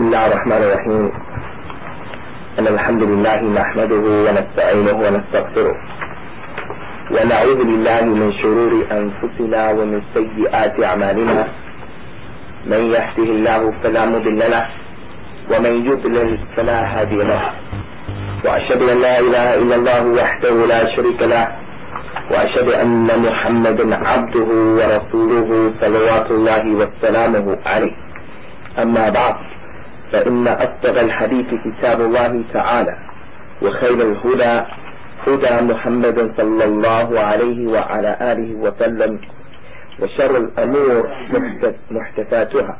بسم الله الرحمن الرحيم أن الحمد لله نحمده ونستعينه ونستغفره ونعوذ بالله من شرور أنفسنا ومن سيئات أعمالنا من يهده الله فلا مضل له ومن يضلل فلا هادي له وأشهد أن لا إله إلا الله وحده لا شريك له وأشهد أن محمدا عبده ورسوله صلوات الله وسلامه عليه أما بعد فإن أصدق الحديث كتاب الله تعالى وخير الهدى هدى محمد صلى الله عليه وعلى آله وسلم وشر الأمور محدثاتها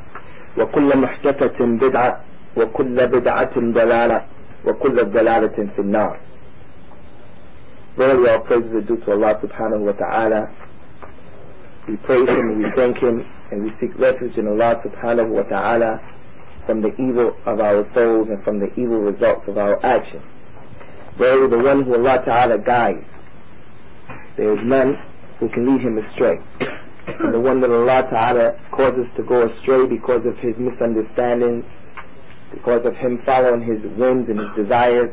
وكل محدثة بدعة وكل بدعة ضلالة وكل ضلالة في النار Verily all praises are due to Allah subhanahu wa ta'ala. We praise Him we thank Him and we seek refuge in Allah subhanahu wa ta'ala from the evil of our souls and from the evil results of our actions. Verily the one who Allah ta'ala guides, there is none who can lead him astray. And the one that Allah ta'ala causes to go astray because of his misunderstandings, because of him following his whims and his desires,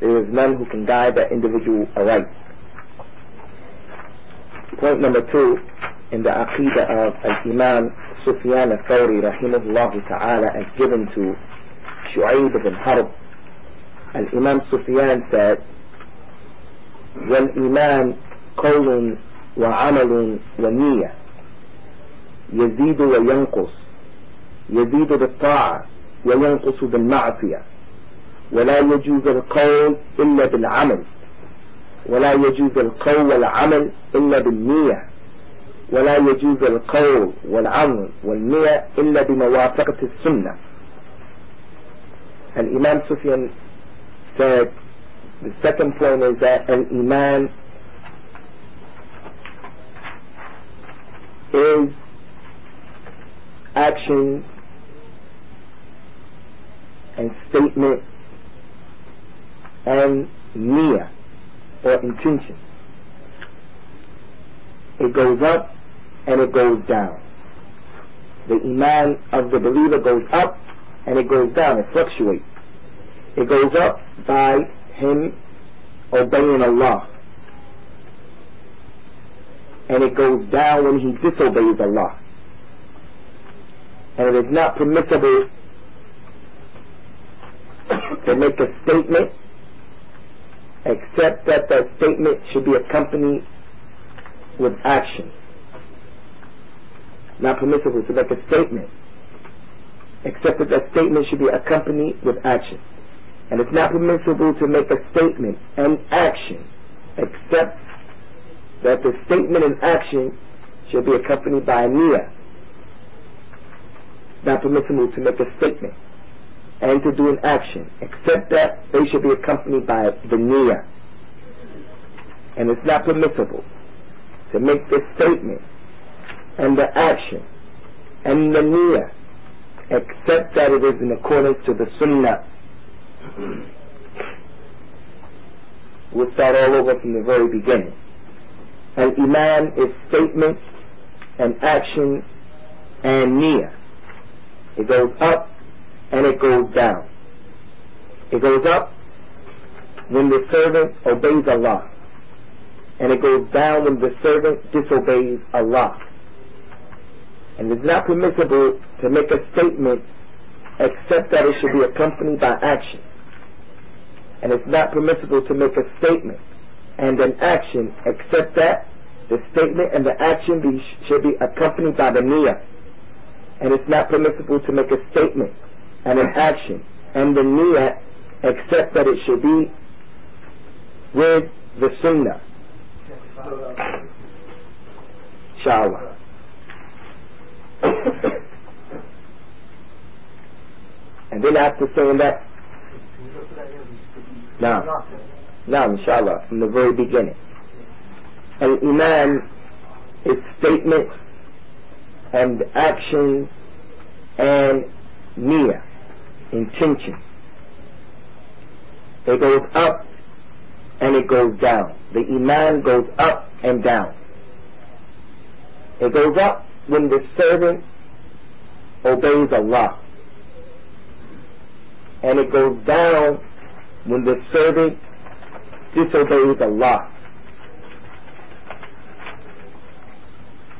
there is none who can guide that individual aright. Point number two in the aqidah of Al-Imam Sufyan al-Thawri rahimahullah ta'ala as given to Shu'aib ibn Harb. Al-Imam Sufyan said, والإيمان قول وعمل ونية. يزيد وينقص. يزيد بالطاعة وينقص بالمعصية. ولا يجوز القول إلا بالعمل. ولا يجوز القول والعمل إلا بالنية. ولا يجوز القول والعمل والنية إلا بموافقة السنة الإمام سفيان said the second point is that an iman is action and statement and niyyah or intention. It goes up and it goes down. The iman of the believer goes up and it goes down. It fluctuates. It goes up by him obeying Allah. And it goes down when he disobeys Allah. And it is not permissible to make a statement except that that statement should be accompanied with action. Not permissible to make a statement except that that statement should be accompanied with action. And it's not permissible to make a statement and action except that the statement and action should be accompanied by a niyyah. Not permissible to make a statement and to do an action except that they should be accompanied by the niyyah. And it's not permissible to make this statement and the action and the niyyah except that it is in accordance to the sunnah we'll start all over from the very beginning. An iman is statement and action and niyyah. It goes up and it goes down. It goes up when the servant obeys Allah. And it goes down when the servant disobeys Allah. And it's not permissible to make a statement except that it should be accompanied by action and it's not permissible to make a statement and an action except that the statement and the action be, should be accompanied by the niyyah. And it's not permissible to make a statement and an action and the niyyah except that it should be with the sunnah. Inshallah. and then after saying that, now, now, inshallah, from the very beginning. An iman is statement and action and niyyah, intention. It goes up and it goes down. The iman goes up and down. It goes up when the servant obeys Allah. and it goes down when the servant disobeys Allah.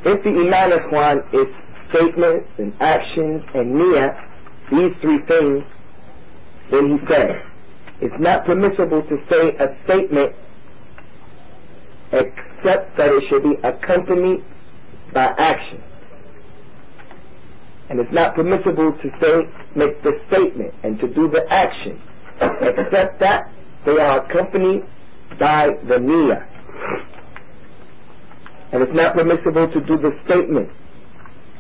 If the Iman Ikhwan is statements and actions and niyyah, these three things, then he says, it's not permissible to say a statement except that it should be accompanied by action. And it's not permissible to say, make the statement and to do the action, except that they are accompanied by the niyyah. And it's not permissible to do the statement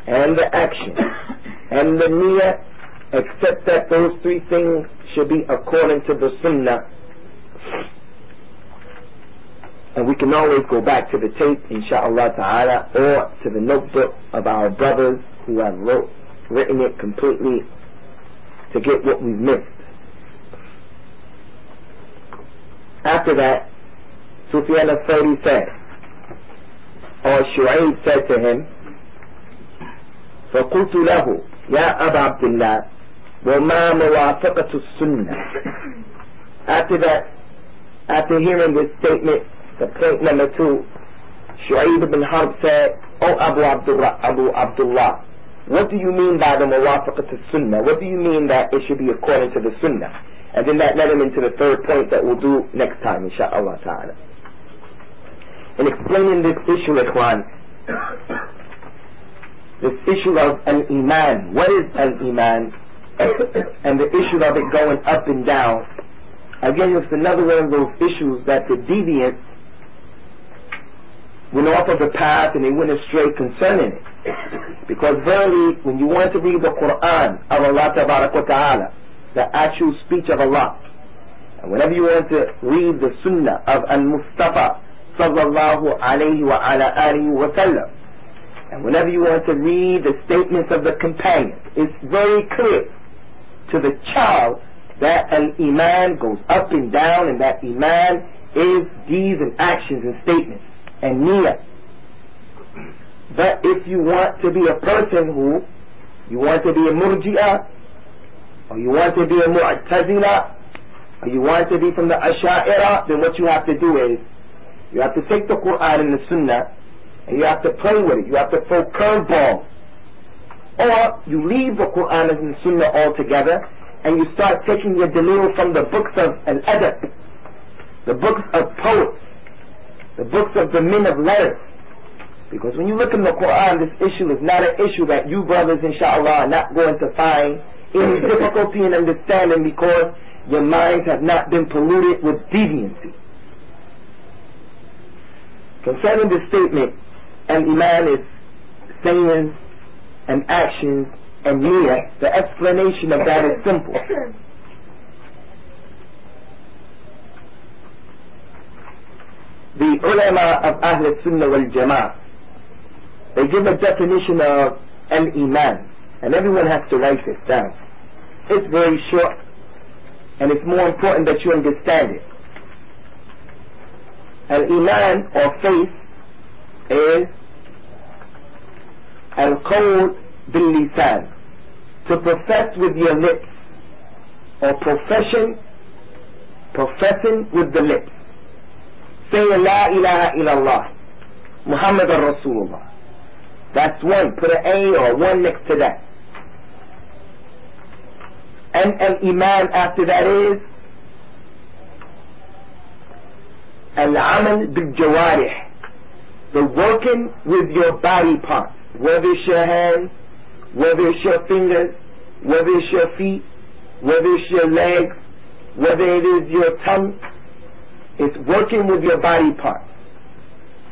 and the action and the niyyah except that those three things should be according to the sunnah. And we can always go back to the tape, inshallah ta'ala, or to the notebook of our brothers who have wrote, written it completely to get what we've missed. After that, Sufyan al-Thawri said, or Shu'aib said to him, فقلت له يا أبا عبد الله وما موافقة السنة After that, after hearing this statement, the point number two, Shu'aib ibn Harb said, Oh Abu Abdullah, Abu Abdullah, what do you mean by the muwafaqat sunnah? What do you mean that it should be according to the sunnah? And then that led him into the third point that we'll do next time, inshaAllah ta'ala. In explaining this issue, Ikhwan, this issue of an iman, what is an iman? and the issue of it going up and down. Again, it's another one of those issues that the deviants went off of the path and they went astray concerning it. Because verily, when you want to read the Quran of Allah Ta'ala, the actual speech of Allah, and whenever you want to read the Sunnah of Al-Mustafa sallallahu alayhi wa ala alihi wa sallam, and whenever you want to read the statements of the companions, it's very clear to the child that an iman goes up and down and that iman is deeds and actions and statements and niyyah. But if you want to be a person who, you want to be a murji'ah, or you want to be a mu'tazila, or you want to be from the asha'ira, then what you have to do is, you have to take the Quran and the Sunnah, and you have to play with it. You have to throw curveballs. Or you leave the Quran and the Sunnah altogether, and you start taking your dalil from the books of al-adab, the books of poets, the books of the men of letters. Because when you look in the Quran, this issue is not an issue that you brothers, inshallah, are not going to find any difficulty in understanding because your minds have not been polluted with deviancy. Concerning this statement, an iman is sayings and actions and niyyah, the explanation of that is simple. The ulama of Ahl Sunnah wal Jama'ah, they give a definition of an iman, and everyone has to write this down. It's very short, and it's more important that you understand it. An iman or faith is al-qawl bil-lisan, to profess with your lips, or profession, professing with the lips. Saying La ilaha illallah, Muhammad Rasulullah. That's one. Put an A or one next to that. And an iman after that is al-amal bil-jawarih, the working with your body parts, whether it's your hands, whether it's your fingers, whether it's your feet, whether it's your legs, whether it is your tongue, it's working with your body parts.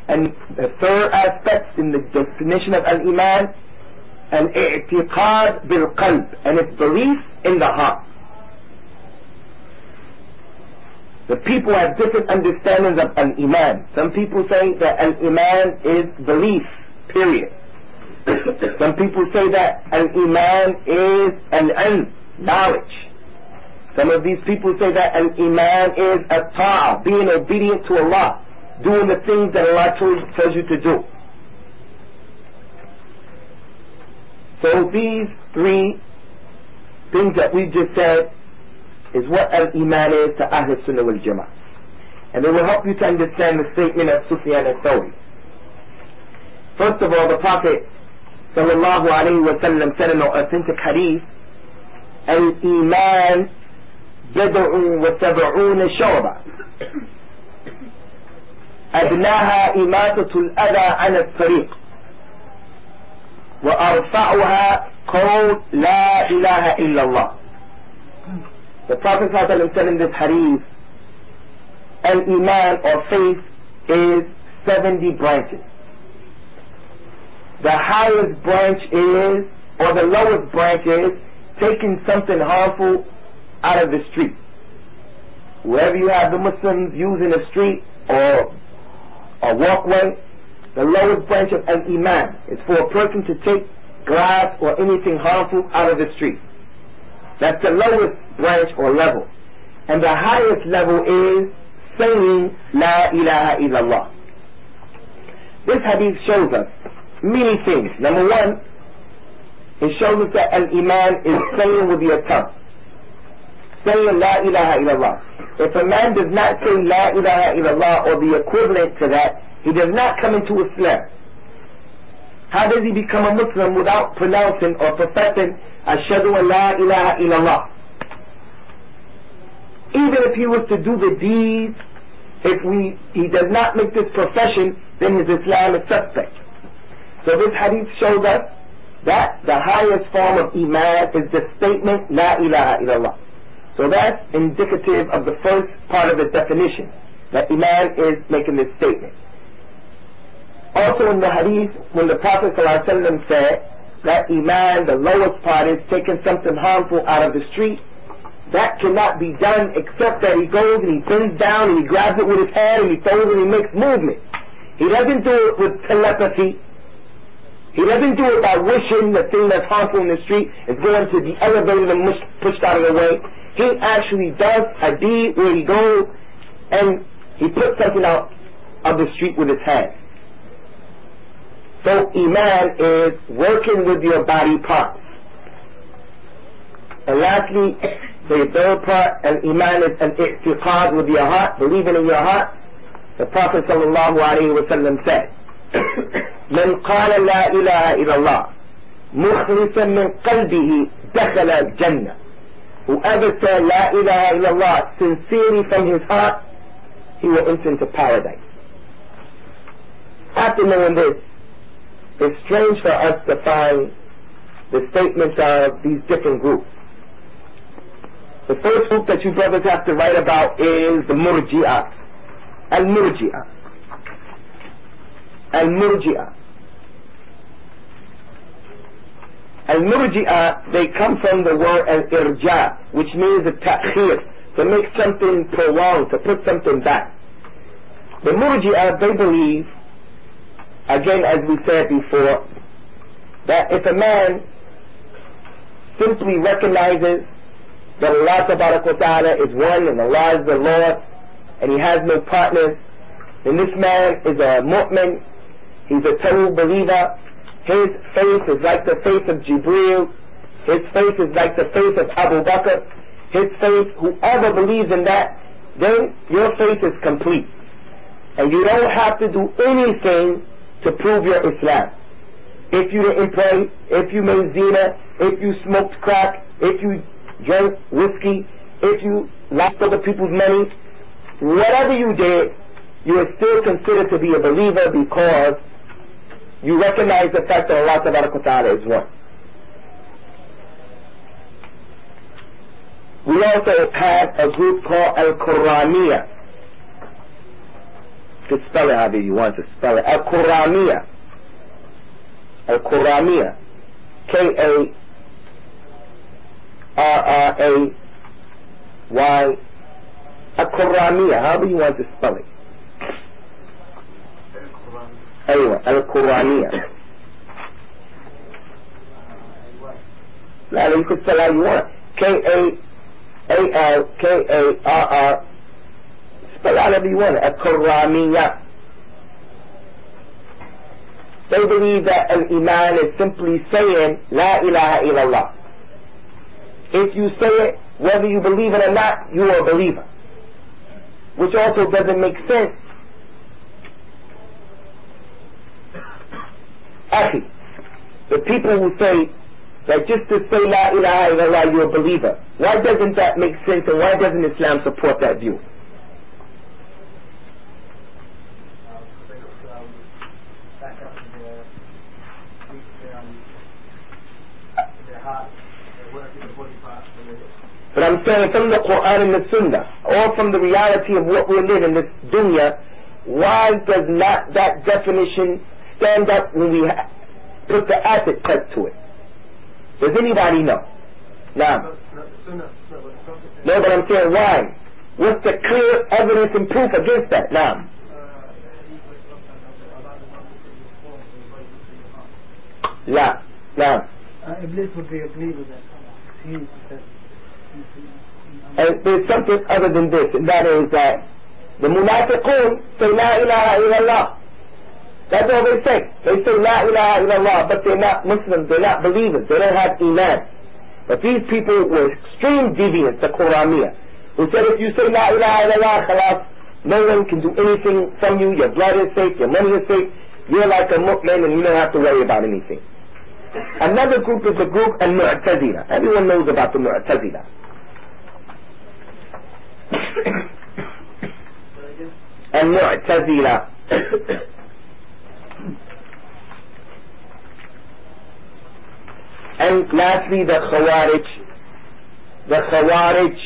And the third aspect in the definition of al-iman, an i'tiqad bil-qalb, and its belief in the heart. The people have different understandings of an iman. Some people say that an iman is belief, period. Some people say that an iman is an ilm, knowledge. Some of these people say that an iman is a ta'a, being obedient to Allah, doing the things that Allah tells you to do. So these three things that we just said is what al-Iman is to Ahl Sunnah wal Jama'ah. And it will help you to understand the statement of Sufyan al-Thawri. First of all, the Prophet sallallahu alayhi wa sallam said in an authentic hadith, Al-Iman bid'un wa sab'un shawba. أدناها إماتة الأذى عن الطريق وأرفعها قول لا إله إلا الله The Prophet said in this hadith, an iman or faith is 70 branches. The highest branch is, or the lowest branch is, taking something harmful out of the street. Wherever you have the Muslims using a street or a walkway, the lowest branch of an iman is for a person to take glass or anything harmful out of the street. That's the lowest branch or level. And the highest level is saying La ilaha illallah. This hadith shows us many things. Number one, it shows us that an iman is saying with your tongue. Saying La ilaha illallah. If a man does not say La ilaha illallah or the equivalent to that, he does not come into Islam. How does he become a Muslim without pronouncing or professing Ashadu an la ilaha illallah? Even if he was to do the deeds, if we he does not make this profession, then his Islam is suspect. So this hadith shows us that the highest form of Iman is the statement La ilaha illallah. So that's indicative of the first part of the definition, that Iman is making this statement. Also in the hadith, when the Prophet ﷺ said that Iman, the lowest part, is taking something harmful out of the street, that cannot be done except that he goes and he bends down and he grabs it with his hand and he throws it and he makes movement. He doesn't do it with telepathy. He doesn't do it by wishing the thing that's harmful in the street is going to be elevated and pushed out of the way He actually does a deed where he goes and he puts something out of the street with his hand. So Iman is working with your body parts. And lastly, the third part, and Iman is an i'tiqad with your heart, believing in your heart. The Prophet sallallahu alayhi wa sallam said, من قال لا إله إلا الله مخلصا من قلبه دخل الجنة Whoever said La ilaha illallah sincerely from his heart, he will enter into paradise. After knowing this, it's strange for us to find the statements of these different groups. The first group that you brothers have to write about is the Murji'ah. Al-Murji'ah. Al-Murji'ah. Al-Murji'ah, they come from the word al-irja, which means ta'khir, to make something prolonged, to put something back. The Murji'ah, they believe again, as we said before, that if a man simply recognizes that Allah subhanahu wa Ta'ala is one and Allah is the Lord and he has no partners, then this man is a mu'min, he's a total believer, his faith is like the faith of Jibril, his faith is like the faith of Abu Bakr, his faith, whoever believes in that, then your faith is complete. And you don't have to do anything to prove your Islam. If you didn't pray, if you made zina, if you smoked crack, if you drank whiskey, if you lost other people's money, whatever you did, you are still considered to be a believer because you recognize the fact that Allah Ta'ala is one. We also have a group called Al-Karramiyah to spell it however you want to spell it. Al-Karramiyah. Al-Karramiyah. K-A-R-R-A-Y. Al-Karramiyah. However you want to spell it. أيوة القرآنية لا لا you could spell how you want K A A L K A R R spell however you want it القرآنية they believe that an iman is simply saying La ilaha illallah if you say it, whether you believe it or not, you are a believer. Which also doesn't make sense. Akhi, the people who say that just to say La ilaha illallah you're a believer, why doesn't that make sense and why doesn't Islam support that view? But I'm saying from the Quran and the Sunnah, or from the reality of what we live in this dunya, why does not that definition stand up when we put the acid test to it? Does anybody know? Now. No, but I'm saying why? What's the clear evidence and proof against that? Now. Uh, be agreed with that. And there's something other than this, and that is that the munafiqun say La ilaha illallah. That's all they say. They say La ilaha illallah, but they're not Muslims, they're not believers, they don't have Iman. But these people were extreme deviants, the Karramiya, who said if you say La ilaha illallah, khalas, no one can do anything from you, your blood is safe, your money is safe, you're like a mu'min and you don't have to worry about anything. Another group is the group Al-Mu'tazila. Everyone knows about the Mu'tazila. Al-Mu'tazila. And lastly the Khawarij. The Khawarij.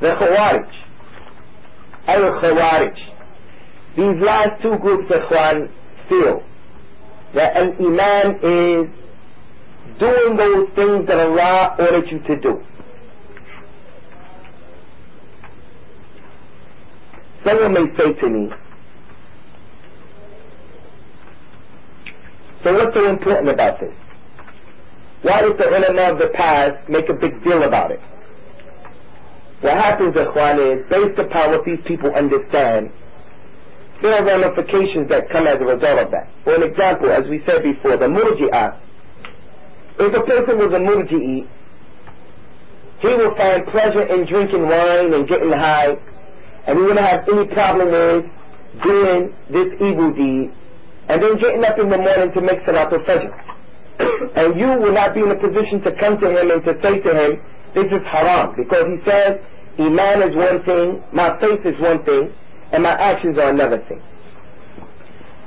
The Khawarij. Al Khawarij. These last two groups Ikhwan feel that an Iman is doing those things that Allah ordered you to do. Someone may say to me, so what's so important about this? Why did the ulama of the past make a big deal about it? What happens, Ikhwan, is based upon what these people understand, there are ramifications that come as a result of that. For an example, as we said before, the murji'ah, if a person was a murji'i, he will find pleasure in drinking wine and getting high and he wouldn't have any problem with doing this evil deed and then getting up in the morning to make salat al-fajr. and you will not be in a position to come to him and to say to him, this is haram, because he says, Iman is one thing, my faith is one thing, and my actions are another thing.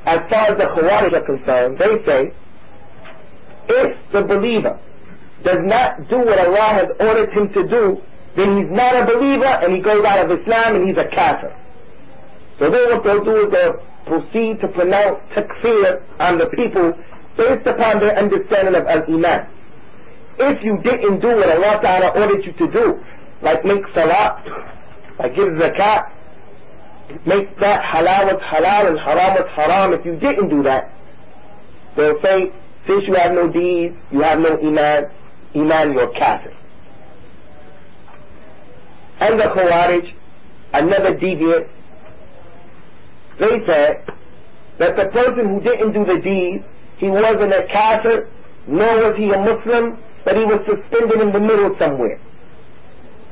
As far as the Khawarij are concerned, they say, if the believer does not do what Allah has ordered him to do, then he's not a believer and he goes out of Islam and he's a kafir. So then what they'll do is they'll proceed to pronounce takfir on the people based upon their understanding of al-iman. If you didn't do what Allah Ta'ala ordered you to do, like make salat, like give zakat, make that halal was halal and haram was haram, if you didn't do that, they'll say, since you have no deeds, you have no iman, iman you're kafir and the Khawarij, another deviant, they said that the person who didn't do the deed, he wasn't a kafir, nor was he a Muslim, but he was suspended in the middle somewhere.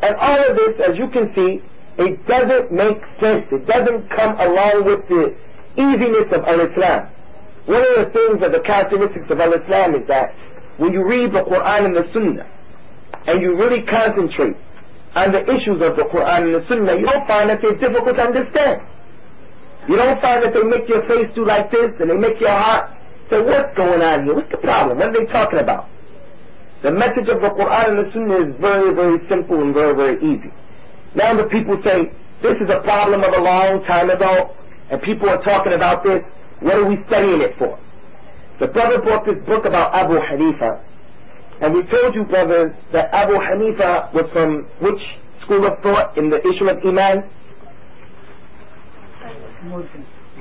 And all of this, as you can see, it doesn't make sense. It doesn't come along with the easiness of Al-Islam. One of the things of the characteristics of Al-Islam is that when you read the Quran and the Sunnah, and you really concentrate on the issues of the Quran and the Sunnah, you don't find that they're difficult to understand. You don't find that they make your face do like this and they make your heart say, what's going on here? What's the problem? What are they talking about? The message of the Quran and the Sunnah is very, very simple and very, very easy. Now the people say, this is a problem of a long time ago, and people are talking about this. What are we studying it for? The brother brought this book about Abu Hanifa, and we told you, brothers, that Abu Hanifa was from which school of thought in the issue of Iman?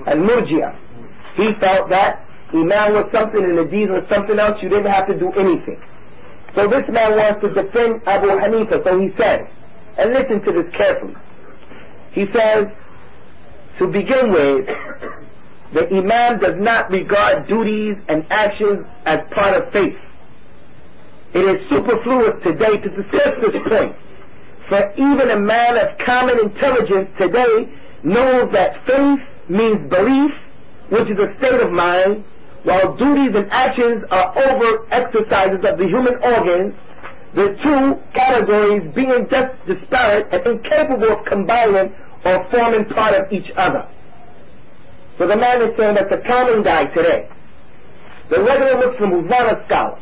Al-Murji'ah. He felt that Iman was something and the deed was something else. You didn't have to do anything. So this man wants to defend Abu Hanifa. So he says, and listen to this carefully. He says, to begin with, the Imam does not regard duties and actions as part of faith. it is superfluous today to discuss this point. For even a man of common intelligence today knows that faith means belief, which is a state of mind, while duties and actions are over exercises of the human organs, the two categories being just disparate and incapable of combining or forming part of each other. So the man is saying that the common guy today, the regular Muslim who's not a scholar,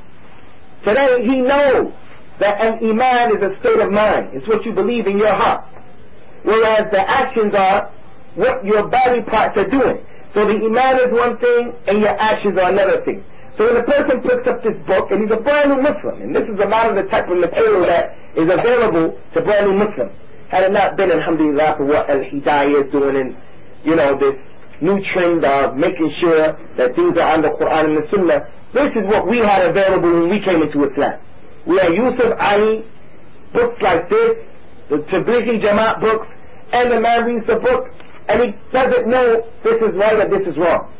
today he knows that an iman is a state of mind. It's what you believe in your heart. Whereas the actions are what your body parts are doing. So the iman is one thing and your actions are another thing. So when a person picks up this book, and he's a brand new Muslim, and this is a lot of the type of material that is available to brand new Muslims, had it not been, alhamdulillah, for what Al-Hidayah is doing and, you know, this new trend of making sure that things are the Quran and the Sunnah, this is what we had available when we came into Islam. We had Yusuf Ali, books like this, the Tablighi Jamaat books, and the man reads the book, and he doesn't know this is right or this is wrong.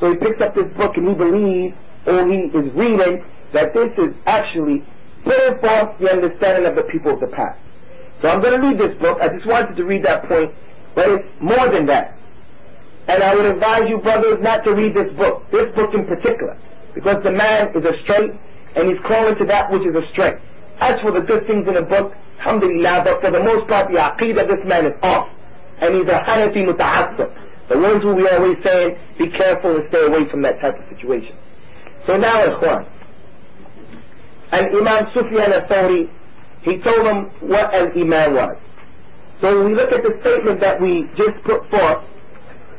So he picks up this book and he believes, or he is reading, that this is actually putting forth the understanding of the people of the past. So I'm going to read this book. I just wanted to read that point, but it's more than that. And I would advise you, brothers, not to read this book, this book in particular, because the man is a astray, and he's calling to that which is a astray. As for the good things in the book, alhamdulillah, but for the most part, the aqeedah of this man is off. And he's a Hanafi muta'assib. The ones who we always saying, be careful and stay away from that type of situation. So now, Ikhwan, and Imam Sufyan al-Thawri, he told them what an Iman was. So we look at the statement that we just put forth,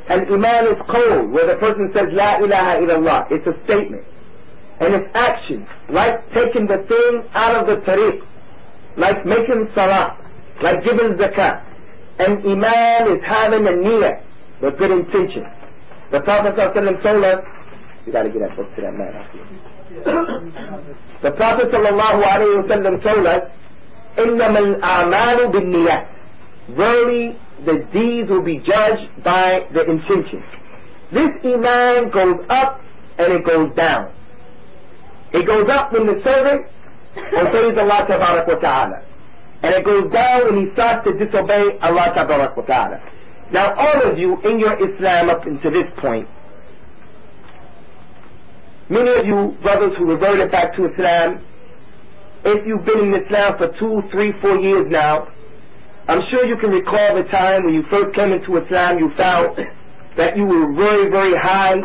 an Iman is qawl, where the person says, La ilaha illallah. It's a statement. And it's action, like taking the thing out of the tariq, like making salah, like giving zakat. And Iman is having a niyyah, the good intention. The Prophet ﷺ told us, you gotta get that book to that man The Prophet sallallahu alayhi wa sallam told us, إِنَّمَا الْأَعْمَالُ بِالنِّيَّةِ Verily, the deeds will be judged by the intention. This Iman goes up and it goes down. It goes up when the servant obeys Allah ta'ala. And it goes down when he starts to disobey Allah ta'ala. Now all of you in your Islam up until this point, many of you brothers who reverted back to Islam, if you've been in Islam for two, three, four years now, I'm sure you can recall the time when you first came into Islam, you found that you were very, very high.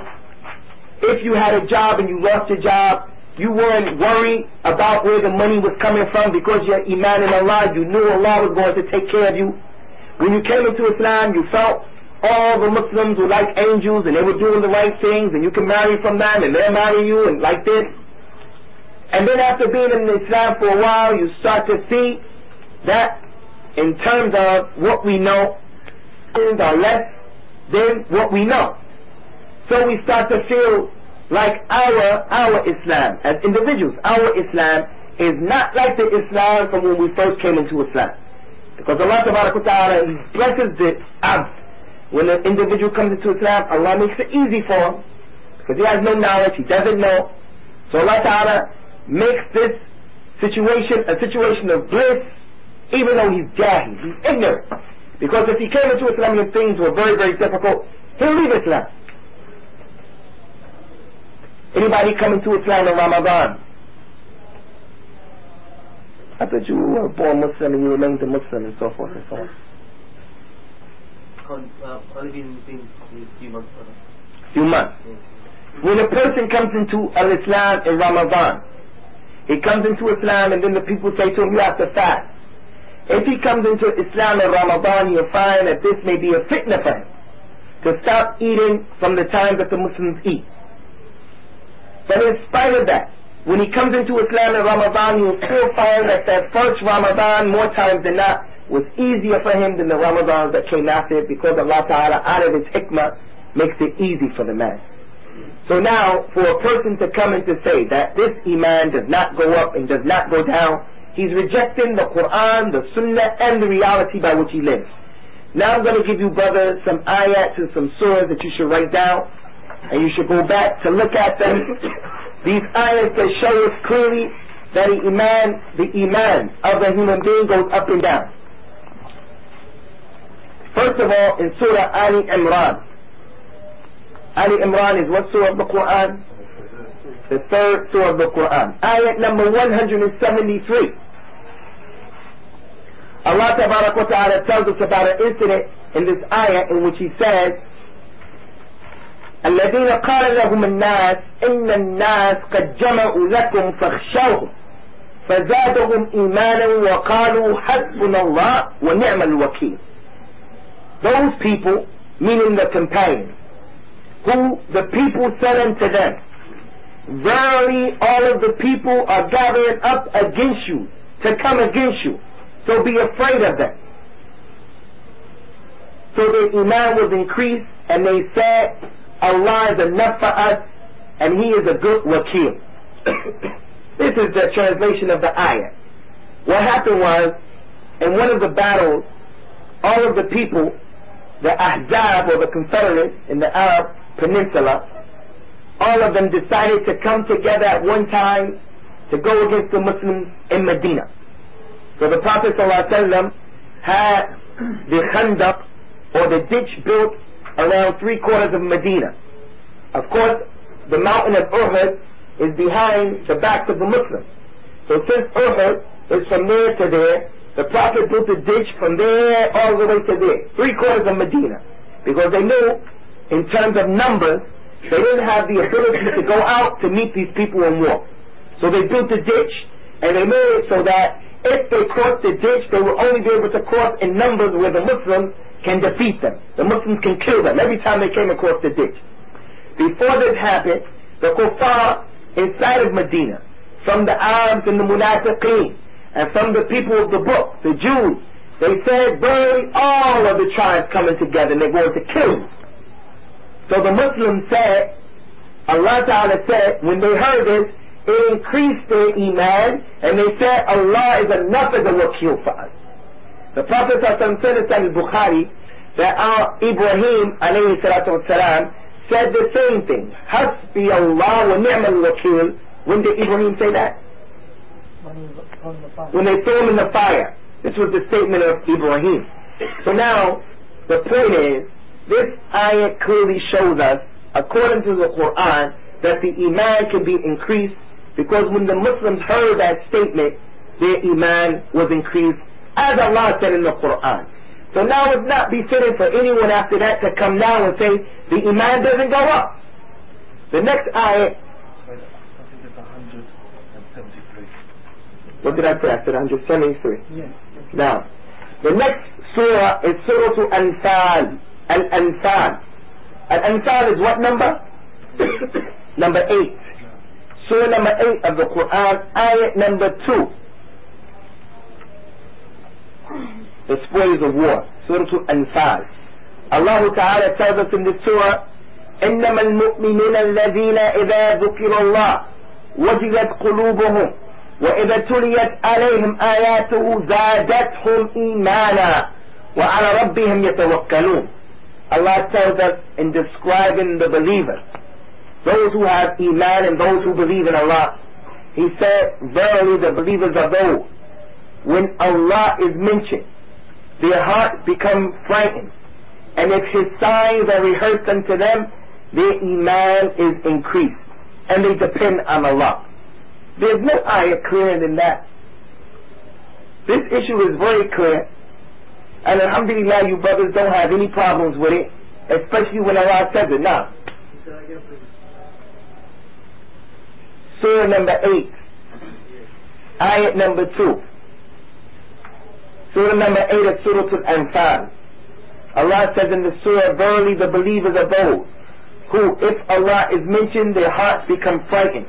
If you had a job and you lost your job, you weren't worried about where the money was coming from because your iman in Allah, you knew Allah was going to take care of you. When you came into Islam, you felt all the Muslims were like angels and they were doing the right things and you can marry from them and they'll marry you and like this. And then after being in Islam for a while, you start to see that in terms of what we know, things are less than what we know. So we start to feel like our our Islam as individuals. Our Islam is not like the Islam from when we first came into Islam. Because Allah Ta'ala blesses the abd. When an individual comes into Islam, Allah makes it easy for him. Because he has no knowledge, he doesn't know. So Allah Ta'ala makes this situation a situation of bliss, even though he's jahil, he's ignorant. Because if he came into Islam and things were very, very difficult, he'll leave Islam. Anybody coming to Islam in Ramadan? I thought you were born Muslim and you remained a Muslim and so forth and so on. Uh, only been, been a few months. Few months. When a person comes into Al-Islam in Ramadan, he comes into Islam and then the people say to him, you have to fast. If he comes into Islam in Ramadan, you'll find that this may be a fitna for him to stop eating from the time that the Muslims eat. But in spite of that, when he comes into Islam in Ramadan, he will still find that that first Ramadan, more times than not, was easier for him than the Ramadans that came after it because Allah Ta'ala, out of His hikmah, makes it easy for the man. So now, for a person to come and to say that this Iman does not go up and does not go down, he's rejecting the Quran, the Sunnah, and the reality by which he lives. Now I'm going to give you, brother, some ayats and some surahs that you should write down and you should go back to look at them. These ayahs that show us clearly that the iman, the iman of the human being goes up and down. First of all, in Surah Ali Imran. Ali Imran is what surah of the Quran? The third surah of the Quran. Ayat number 173. Allah Ta'ala tells us about an incident in this ayah in which He says, الذين قال لهم الناس إن الناس قد جمعوا لكم فاخشوهم فزادهم إيمانا وقالوا حسبنا الله ونعم الوكيل Those people, meaning the companions, who the people said unto them, Verily all of the people are gathering up against you, to come against you, so be afraid of them. So their iman was increased, and they said, Allah is enough for us, and He is a good wakil. this is the translation of the ayah. What happened was, in one of the battles, all of the people, the Ahzab or the Confederates in the Arab Peninsula, all of them decided to come together at one time to go against the Muslims in Medina. So the Prophet ﷺ had the Khandaq or the ditch built around three quarters of Medina. Of course, the mountain of Uhud is behind the backs of the Muslims. So since Uhud is from there to there, the Prophet built a ditch from there all the way to there, three quarters of Medina. Because they knew, in terms of numbers, they didn't have the ability to go out to meet these people in war. So they built a ditch, and they made it so that if they crossed the ditch, they would only be able to cross in numbers where the Muslims can defeat them. The Muslims can kill them every time they came across the ditch. Before this happened, the kuffar inside of Medina, from the Arabs and the Munafiqeen, and from the people of the book, the Jews, they said, bury all of the tribes coming together and they're going to kill you. So the Muslims said, Allah Ta'ala said, when they heard this, it increased their iman, and they said, Allah is enough as a wakil for us. The Prophet said in Bukhari that our Ibrahim alayhi salatu wasalam said the same thing. Hasbi Allah wa ni'mal wakil. When did Ibrahim say that? When they threw him in the fire. This was the statement of Ibrahim. So now, the point is, this ayah clearly shows us, according to the Quran, that the iman can be increased because when the Muslims heard that statement, their iman was increased, as Allah said in the Quran. So now it's not befitting for anyone after that to come now and say the iman doesn't go up. The next ayah. What did I say? I said 173. Yes. Now, the next surah is Surah Al-Anfal. Al-Anfal. Al-Anfal is what number? number 8. Surah number 8 of the Quran, ayat number 2. The spoils of war. Surah Al-Anfal. Allah Ta'ala tells us in this surah, إنما المؤمنون الذين إذا ذكر الله وجلت قلوبهم وإذا تليت عليهم آياته زادتهم إيمانا وعلى ربهم يتوكلون Allah tells us in describing the believers, those who have Iman and those who believe in Allah, He said, Verily the believers are those, when Allah is mentioned, their heart become frightened, and if His signs are rehearsed unto them, their Iman is increased, and they depend on Allah. There's no ayah clearer than that. This issue is very clear. And alhamdulillah, you brothers don't have any problems with it, especially when Allah says it. Now, Surah number 8, ayat number 2. Surah number 8 of Surah Al-Anfal. Allah says in the surah, Verily the believers are those who, if Allah is mentioned, their hearts become frightened.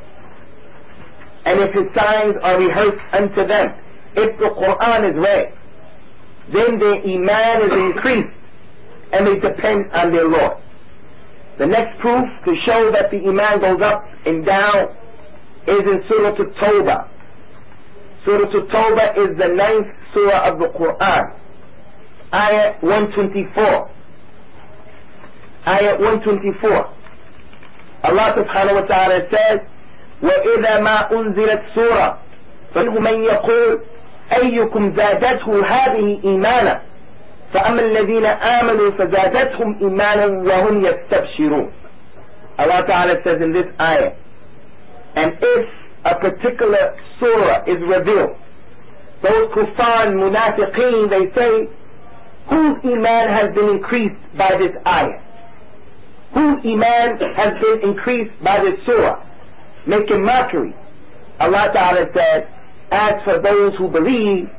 And if His signs are rehearsed unto them, if the Quran is read, then their iman is increased and they depend on their Lord. The next proof to show that the iman goes up and down is in Surah At-Tawbah. Surah At-Tawbah is the ninth surah of the Quran. Ayah 124. Ayah 124. Allah subhanahu wa ta'ala says, وَإِذَا مَا أُنزِلَتْ سُورَةٌ فمنهم من يقول أيكم زادته هذه إيمانا فأما الذين آمنوا فزادتهم إيمانا وهم يستبشرون Allah Ta'ala says in this ayah and if a particular surah is revealed those kuffar and munafiqeen they say whose iman has been increased by this ayah? Whose iman has been increased by this surah? Making mockery. Allah Ta'ala said as for those who believe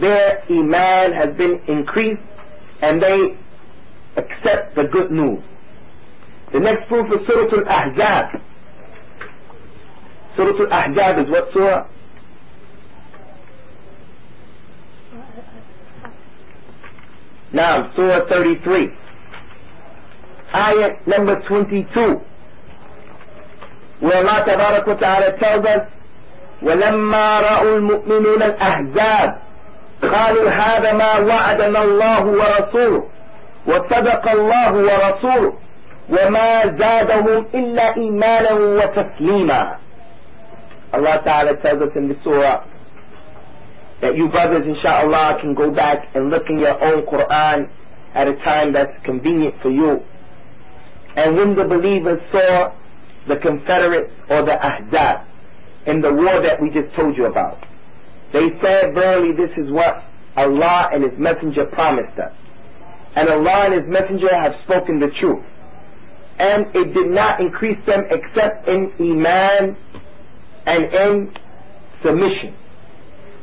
their iman has been increased and they accept the good news. The next proof is Surah Al-Ahzab. Surah Al-Ahzab is what surah? Now, Surah 33. Ayat number 22. Where Allah Tabarak wa Ta'ala tells us, ولما رأوا المؤمنون الأحزاب قالوا هذا ما وعدنا الله ورسوله وصدق الله ورسوله وما زادهم إلا إيمانا وتسليما Allah Ta'ala tells us in the surah that you brothers inshallah can go back and look in your own Quran at a time that's convenient for you. And when the believers saw the Confederates or the Ahzab in the war that we just told you about, they said, verily this is what Allah and His Messenger promised us. And Allah and His Messenger have spoken the truth. And it did not increase them except in Iman and in submission.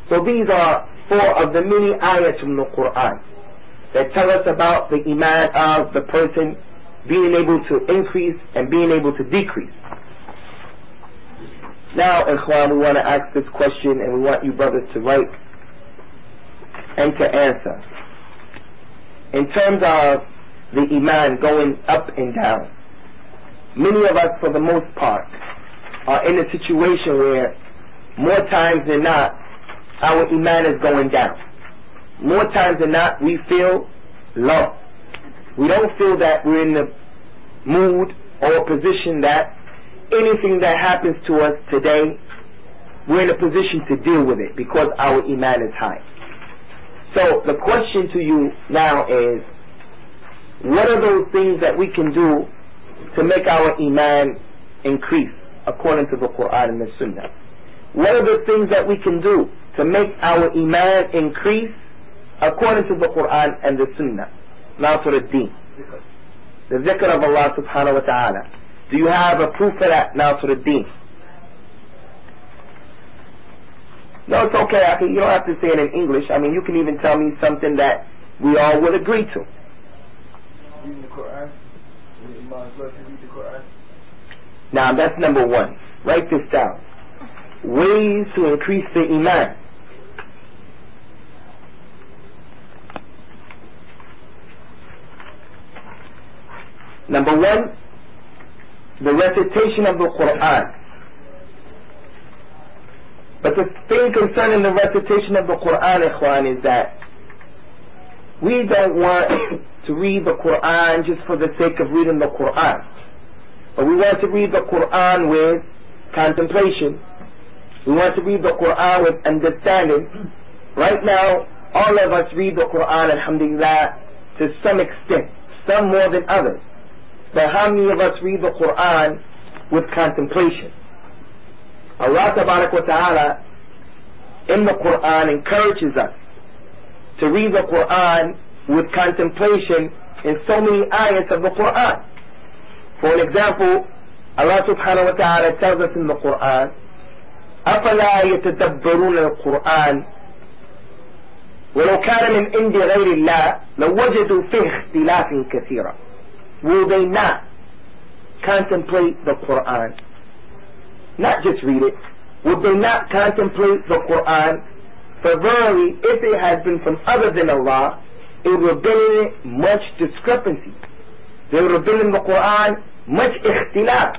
So these are four of the many ayats from the Quran that tell us about the iman of the person being able to increase and being able to decrease. Now, Ikhwan, we want to ask this question and we want you brothers to write and to answer. In terms of the iman going up and down, many of us, for the most part, are in a situation where more times than not, our iman is going down. More times than not, we feel low. We don't feel that we're in the mood or position that anything that happens to us today, we're in a position to deal with it because our iman is high. So the question to you now is, what are those things that we can do to make our iman increase according to the Quran and the Sunnah? What are the things that we can do to make our iman increase according to the Quran and the Sunnah? Nasr al-Din. The zikr of Allah subhanahu wa ta'ala. Do you have a proof for that, Nasr al-Din? No, it's okay. I can, you don't have to say it in English. I mean, you can even tell me something that we all will agree to. Reading the Quran. You might as well read the Quran. Now, that's number one. Write this down. Ways to increase the iman. Number one, the recitation of the Quran. But the thing concerning the recitation of the Quran, Ikhwan, is that we don't want to read the Quran just for the sake of reading the Quran. But we want to read the Quran with contemplation. We want to read the Quran with understanding. Right now, all of us read the Quran, alhamdulillah, to some extent, some more than others. But how many of us read the Quran with contemplation? Allah Tabarak wa Ta'ala in the Quran encourages us to read the Quran with contemplation in so many ayats of the Quran. For an example, Allah subhanahu wa ta'ala tells us in the Quran, أفلا يتدبرون القرآن ولو كان من عند غير الله لوجدوا فيه اختلاف كثيرا Will they not contemplate the Quran? Not just read it. Will they not contemplate the Quran? For verily, if it had been from other than Allah, it been in much discrepancy. There have been in the Quran much ikhtilaf.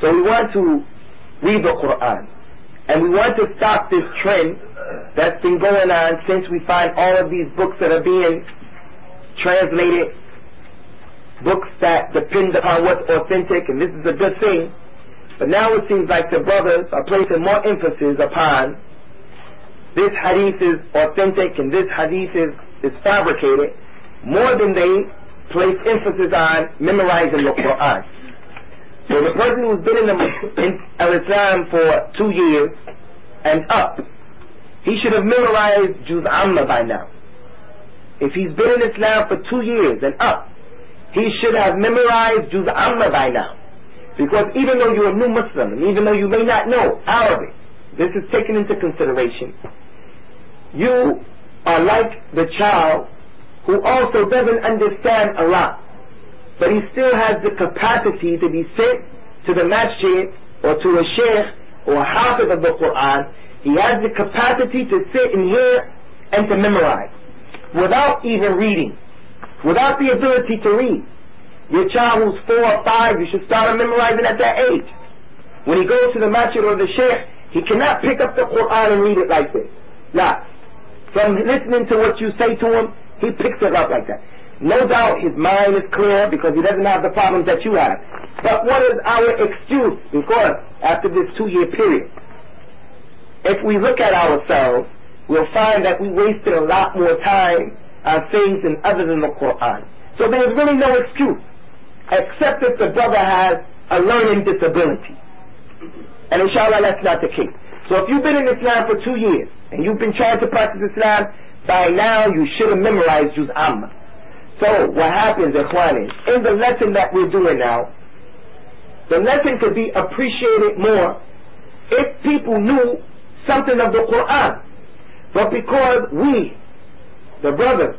So we want to read the Quran. And we want to stop this trend that's been going on since we find all of these books that are being translated, books that depend upon what's authentic, and this is a good thing. But now it seems like the brothers are placing more emphasis upon this hadith is authentic and this hadith is, is fabricated more than they place emphasis on memorizing the Quran. So the person who's been in, the, in Islam for two years and up, he should have memorized Juz Amma by now. If he's been in Islam for two years and up, he should have memorized Juz Amma by now. Because even though you're a new Muslim, and even though you may not know Arabic, this is taken into consideration, you are like the child who also doesn't understand a lot, but he still has the capacity to be sent to the masjid or to a sheikh or a hafiz of the Quran. He has the capacity to sit and hear and to memorize without even reading, without the ability to read. Your child who's four or five, you should start memorizing at that age. When he goes to the masjid or the sheikh, he cannot pick up the Quran and read it like this. Now, From listening to what you say to him, he picks it up like that. No doubt his mind is clear because he doesn't have the problems that you have. But what is our excuse? Because after this two-year period, if we look at ourselves, we'll find that we wasted a lot more time on things other than the Quran. So there's really no excuse, except if the brother has a learning disability. And inshallah, that's not the case. So if you've been in Islam for two years, and you've been trying to practice Islam, by now you should have memorized Juz Amma. So what happens, Ikhwani, in the lesson that we're doing now, the lesson could be appreciated more if people knew something of the Quran. But because we, the brothers,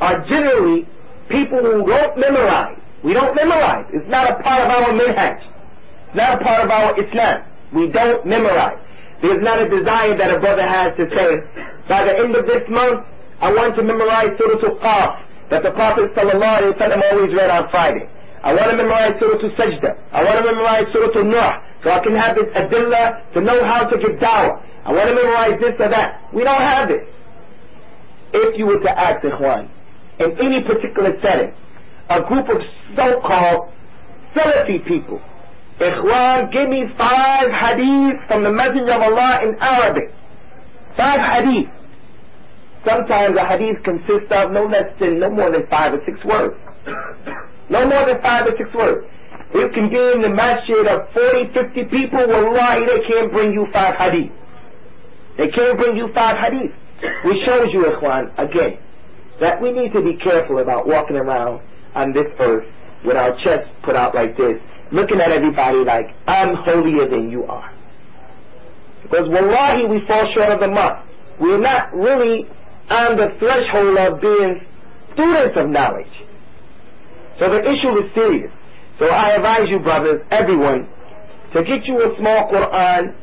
are generally people who don't memorize, we don't memorize. It's not a part of our minhaj. It's not a part of our Islam. We don't memorize. There's not a desire that a brother has to say, by the end of this month, I want to memorize Surah Al-Qaf that the Prophet ﷺ always read on Friday. I want to memorize Surah Al-Sajda. I want to memorize Surah Al-Nuh so I can have this adillah to know how to give dawah. I want to memorize this or that. We don't have it. If you were to ask Ikhwan, in any particular setting, a group of so-called Salafi people Ikhwan, give me five hadith from the Messenger of Allah in Arabic. Five hadith. Sometimes a hadith consists of no less than, no more than five or six words. No more than five or six words. You can be in the masjid of 40, 50 people, wallahi, they can't bring you five hadith. They can't bring you five hadith. Which shows you, Ikhwan, again, that we need to be careful about walking around on this earth with our chests put out like this looking at everybody like, I'm holier than you are. Because wallahi, we fall short of the mark. We're not really on the threshold of being students of knowledge. So the issue is serious. So I advise you, brothers, everyone, to get you a small Quran,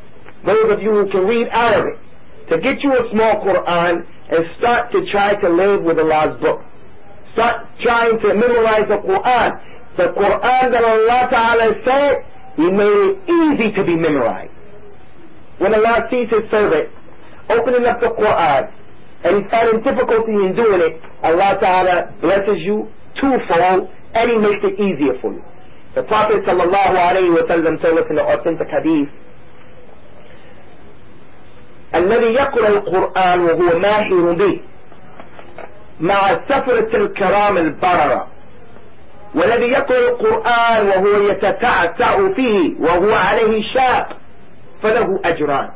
those of you who can read Arabic, to get you a small Quran and start to try to live with Allah's book. Start trying to memorize the Quran the Quran that Allah Ta'ala said, He made it easy to be memorized. When Allah sees His servant opening up the Quran and he's finding difficulty in doing it, Allah Ta'ala blesses you twofold and He makes it easier for you. The Prophet Sallallahu Alaihi Wasallam told us in the authentic hadith, الذي يقرأ القرآن وهو ماهر به مع سفرة الكرام البررة والذي يقرأ القرآن وهو يتتعتع فيه وهو عليه شاق فله أجران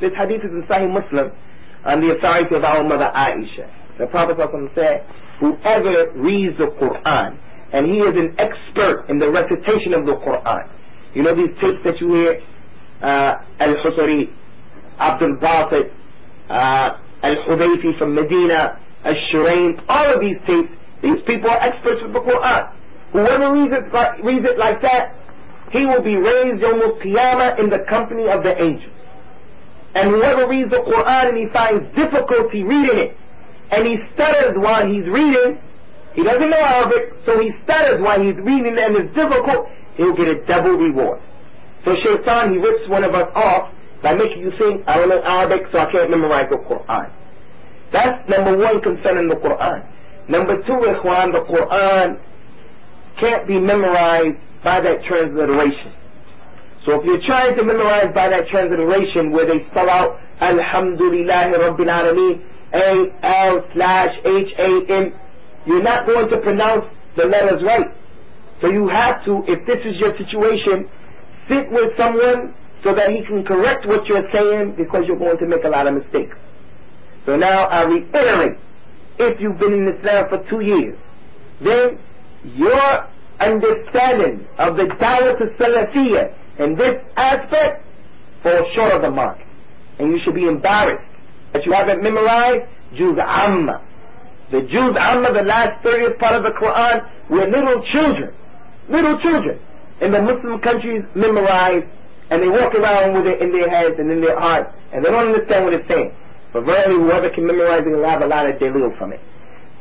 This hadith is in Sahih Muslim on the authority of our mother Aisha. The Prophet said, whoever reads the Quran and he is an expert in the recitation of the Quran. You know these tapes that you hear? Uh, Al-Husari, Abdul Basit, uh, Al-Hudayfi from Medina, Al-Shuraim, all of these tapes, these people are experts with the Quran. Whoever reads it, like, reads it like that, he will be raised Yom Qiyamah in the company of the angels. And whoever reads the Quran and he finds difficulty reading it, and he stutters while he's reading, he doesn't know Arabic, so he stutters while he's reading and it's difficult, he'll get a double reward. So Shaitan, he rips one of us off by making you think, I don't know Arabic, so I can't memorize the Quran. That's number one concerning the Quran. Number two, Ikhwan, the Quran can't be memorized by that transliteration. So if you're trying to memorize by that transliteration where they spell out Alhamdulillahi Rabbil Alameen, A-L slash H-A-M, you're not going to pronounce the letters right. So you have to, if this is your situation, sit with someone so that he can correct what you're saying because you're going to make a lot of mistakes. So now I reiterate, if you've been in Islam for two years, then your understanding of the Dawah to Salafiyah in this aspect falls short of the mark. And you should be embarrassed that you haven't memorized Juz Amma. The Juz Amma, the last 30th part of the Quran, where little children, little children in the Muslim countries memorize and they walk around with it in their heads and in their hearts and they don't understand what it's saying. But verily, whoever can memorize it will have a lot of delil from it.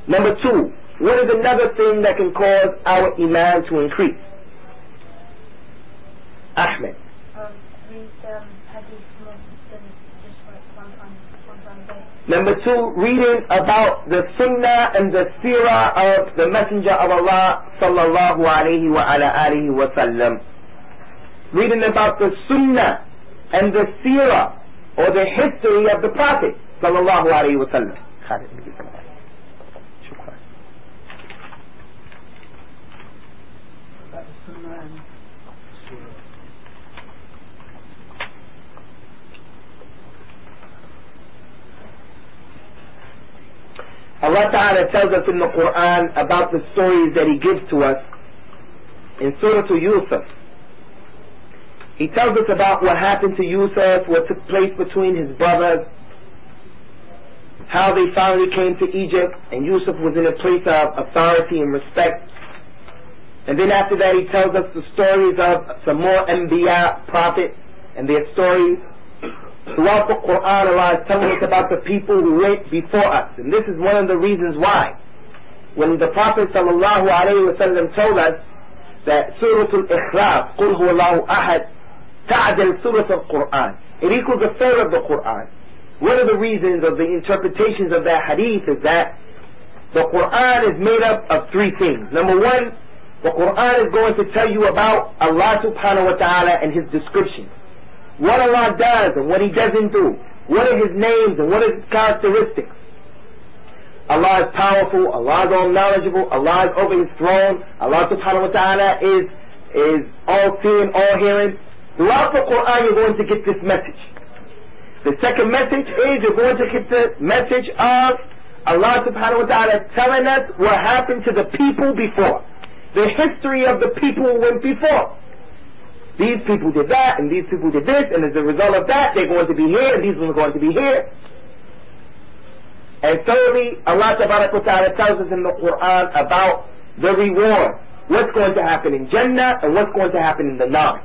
Number two, what is another thing that can cause our iman to increase? Ahmed. Um, read um, hadith Muslim just like one time, one time. Number two, reading about the sunnah and the seerah of the Messenger of Allah sallallahu alayhi wa ala alihi wa sallam. Reading about the sunnah and the seerah or the history of the Prophet sallallahu alayhi wa sallam. Khalid, give me some of that. Shukran. That's Sunnah and Seerah. Allah Ta'ala tells us in the Quran about the stories that He gives to us in Surah to Yusuf. He tells us about what happened to Yusuf, what took place between his brothers, how they finally came to Egypt, and Yusuf was in a place of authority and respect. And then after that, he tells us the stories of some more Anbiya prophets and their stories. Throughout the Quran, Allah is telling us about the people who went before us. And this is one of the reasons why. When the Prophet sallallahu alayhi wa sallam told us that Surah Al-Ikhlas, قُلْ هُوَ اللَّهُ أَحَدٌ تعدل Surah Al-Quran. It equals a third of the Quran. One of the reasons of the interpretations of that hadith is that the Quran is made up of three things. Number one, the Quran is going to tell you about Allah subhanahu wa ta'ala and His descriptions. What Allah does and what He doesn't do. What are His names and what are His characteristics. Allah is powerful, Allah is all knowledgeable, Allah is over His throne, Allah subhanahu wa ta'ala is, is all seeing, all hearing. Throughout the Quran you're going to get this message. The second message is you're going to get the message of Allah subhanahu wa ta'ala telling us what happened to the people before. The history of the people who went before. These people did that, and these people did this, and as a result of that, they're going to be here, and these ones are going to be here. And thirdly, Allah subhanahu wa ta'ala tells us in the Quran about the reward. What's going to happen in Jannah, and what's going to happen in the Nar.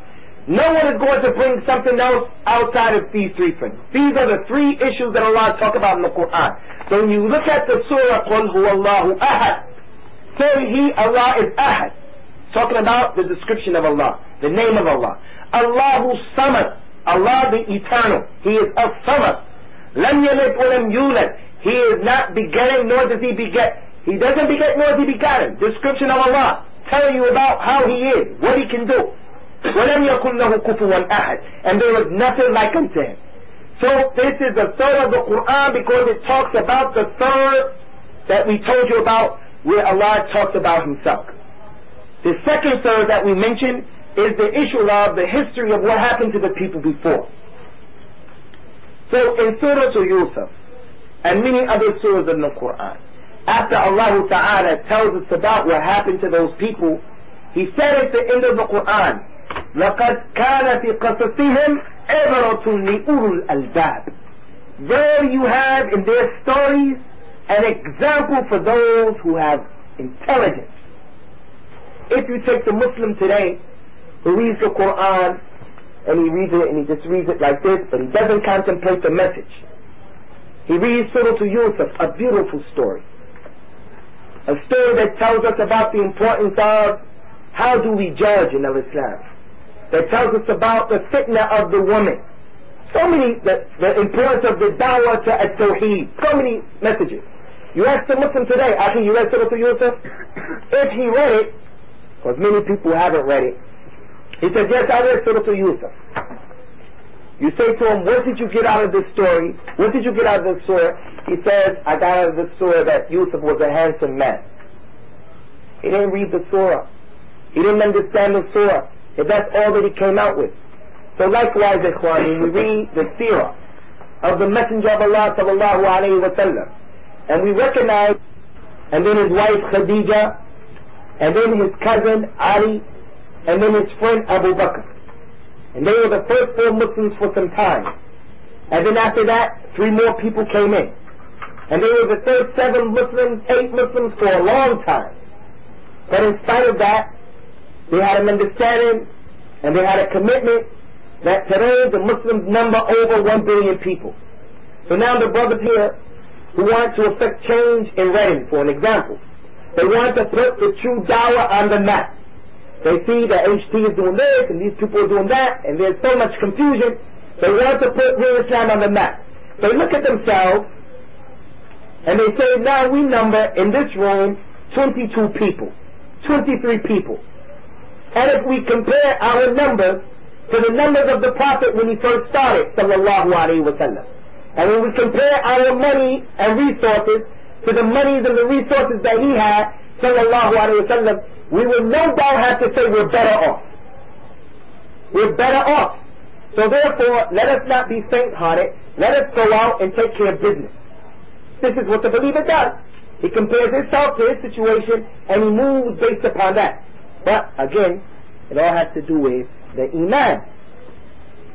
No one is going to bring something else outside of these three things. These are the three issues that Allah talk about in the Quran. So when you look at the surah, قُلْ هُوَ اللَّهُ أَحَدٌ Say He, Allah is Ahad. Talking about the description of Allah, the name of Allah. Allahu Samad. Allah the Eternal. He is as-Samad. Lam yalid wa lam yulad. He is not begetting, nor does He beget. He doesn't beget, nor is He begotten. Description of Allah. Telling you about how He is, what He can do. وَلَمْ يَكُنْ لَهُ كُفُوًا أَحَدٌ And there was nothing like unto him. So this is the third of the Quran because it talks about the third that we told you about where Allah talks about himself. The second third that we mentioned is the issue of the history of what happened to the people before. So in Surah to Yusuf and many other surahs in the Quran, after Allah Ta'ala tells us about what happened to those people, He said at the end of the Quran, لقد كان في قصصهم عبرة لأولو الألباب. There you have in their stories an example for those who have intelligence. If you take the Muslim today who reads the Quran and he reads it and he just reads it like this, but he doesn't contemplate the message. He reads Surah to Yusuf, a beautiful story. A story that tells us about the importance of how do we judge in Islam. That tells us about the fitna of the woman. So many, the, the importance of the dawah to at-tawheed. So many messages. You ask the Muslim today, Akhi, you read Surah to Yusuf? If he read it, because many people haven't read it, He says, yes, I read Surah Yusuf. You say to him, what did you get out of this story? What did you get out of this story? He says, I got out of this story that Yusuf was a handsome man. He didn't read the surah. He didn't understand the surah. If that's all that he came out with. So likewise, Ikhwan, when we read the seerah of the Messenger of Allah sallallahu alayhi wa sallam, and we recognize, and then his wife Khadija, and then his cousin Ali, and then his friend Abu Bakr. And they were the first four Muslims for some time. And then after that, three more people came in. And they were the third seven Muslims, eight Muslims for a long time. But in spite of that, they had an understanding and they had a commitment that today the Muslims number over one billion people. So now the brothers here who want to affect change in Reading, for an example, they want to put the true dawah on the map. They see that HT is doing this and these people are doing that and there's so much confusion. They want to put real Islam on the map. They look at themselves and they say, now we number in this room 22 people, 23 people. And if we compare our numbers to the numbers of the Prophet when he first started, sallallahu alayhi wa sallam, and when we compare our money and resources to the monies and the resources that he had, sallallahu alayhi wa sallam, we will no doubt have to say we're better off. We're better off. So therefore, let us not be faint-hearted. Let us go out and take care of business. This is what the believer does. He compares himself to his situation and he moves based upon that. But again, it all has to do with the Iman.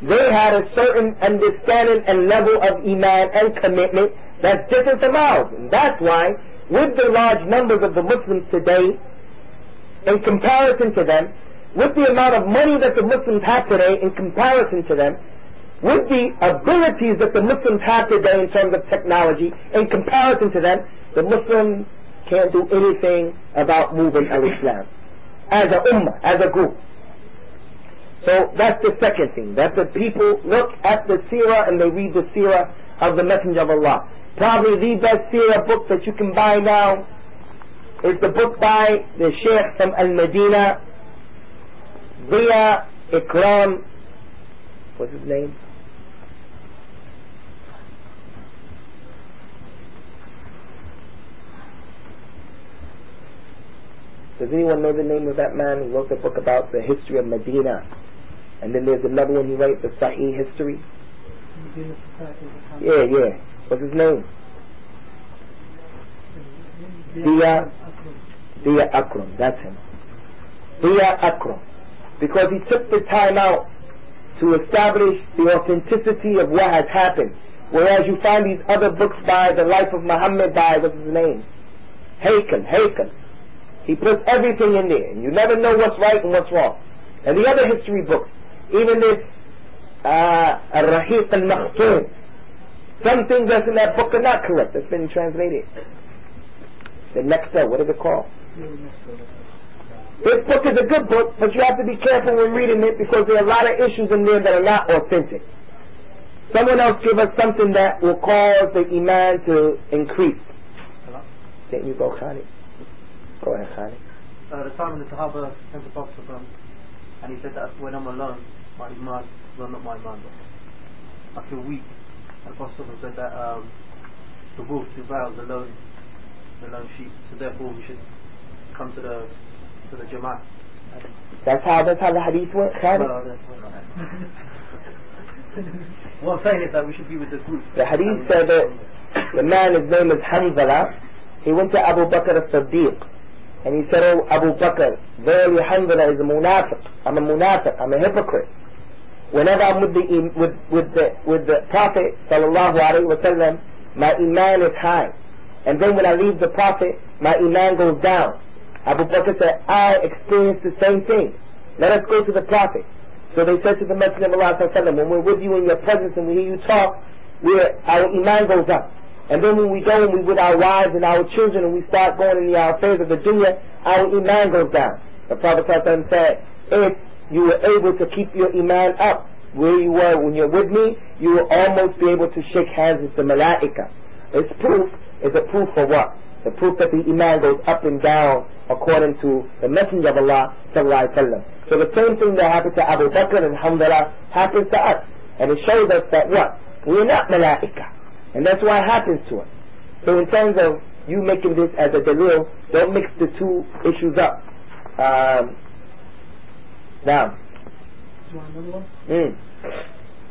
They had a certain understanding and level of Iman and commitment that's different from ours. And that's why, with the large numbers of the Muslims today, in comparison to them, with the amount of money that the Muslims have today in comparison to them, with the abilities that the Muslims have today in terms of technology, in comparison to them, the Muslims can't do anything about moving al-Islam as a ummah, as a group. So that's the second thing, that the people look at the seerah and they read the seerah of the Messenger of Allah. Probably the best seerah book that you can buy now is the book by the Sheikh from Al-Medina, Zia Ikram, what's his name? Does anyone know the name of that man who wrote the book about the history of Medina? And then there's another one he wrote, the Sahih history. Yeah, yeah. What's his name? Dia, Dia Akram. That's him. Dia Akram. Because he took the time out to establish the authenticity of what has happened. Whereas you find these other books by the life of Muhammad by, what's his name? Haykal, Haykal. He puts everything in there, and you never know what's right and what's wrong. And the other history books, even this uh, Al-Rahiq al-Makhtoum, some things that's in that book are not correct. That's been translated. The next up, what is it called? This book is a good book, but you have to be careful when reading it because there are a lot of issues in there that are not authentic. Someone else give us something that will cause the iman to increase. Can you go, Khalid? Go ahead. Uh, the time when the Sahaba came to Prophet Sallallahu and he said that when I'm alone, my iman, well not my iman, but I feel weak. And the Prophet said that um, the wolf devours the lone, the lone sheep, so therefore we should come to the to the Jama'at. That's how that's how the hadith. Well, that's- what I'm saying is that we should be with the group. The hadith said that the man, his name is Hanzala, he went to Abu Bakr as-Siddiq and he said, Oh Abu Bakr, verily Hanzala is a munafiq. I'm a munafiq, I'm a hypocrite. Whenever I'm with the, with, with the, with the Prophet sallallahu alaihi wasallam, my iman is high. And then when I leave the Prophet, my iman goes down. Abu Bakr said, I experienced the same thing. Let us go to the Prophet. So they said to the Messenger of Allah when we're with you in your presence and we hear you talk, our iman goes up. And then when we go and we with our wives and our children and we start going in the uh, affairs of the dunya, our iman goes down. The Prophet said, if you were able to keep your iman up where you were when you're with me, you will almost be able to shake hands with the malaika. It's proof, it's a proof for what? the proof that the iman goes up and down according to the Messenger of Allah sallallahu. So the same thing that happened to Abu Bakr and Alhamdulillah happens to us. And it shows us that what? We're not malaika. And that's why it happens to us. So in terms of you making this as a dalil, don't mix the two issues up. Um, now, Do you want another one? mm.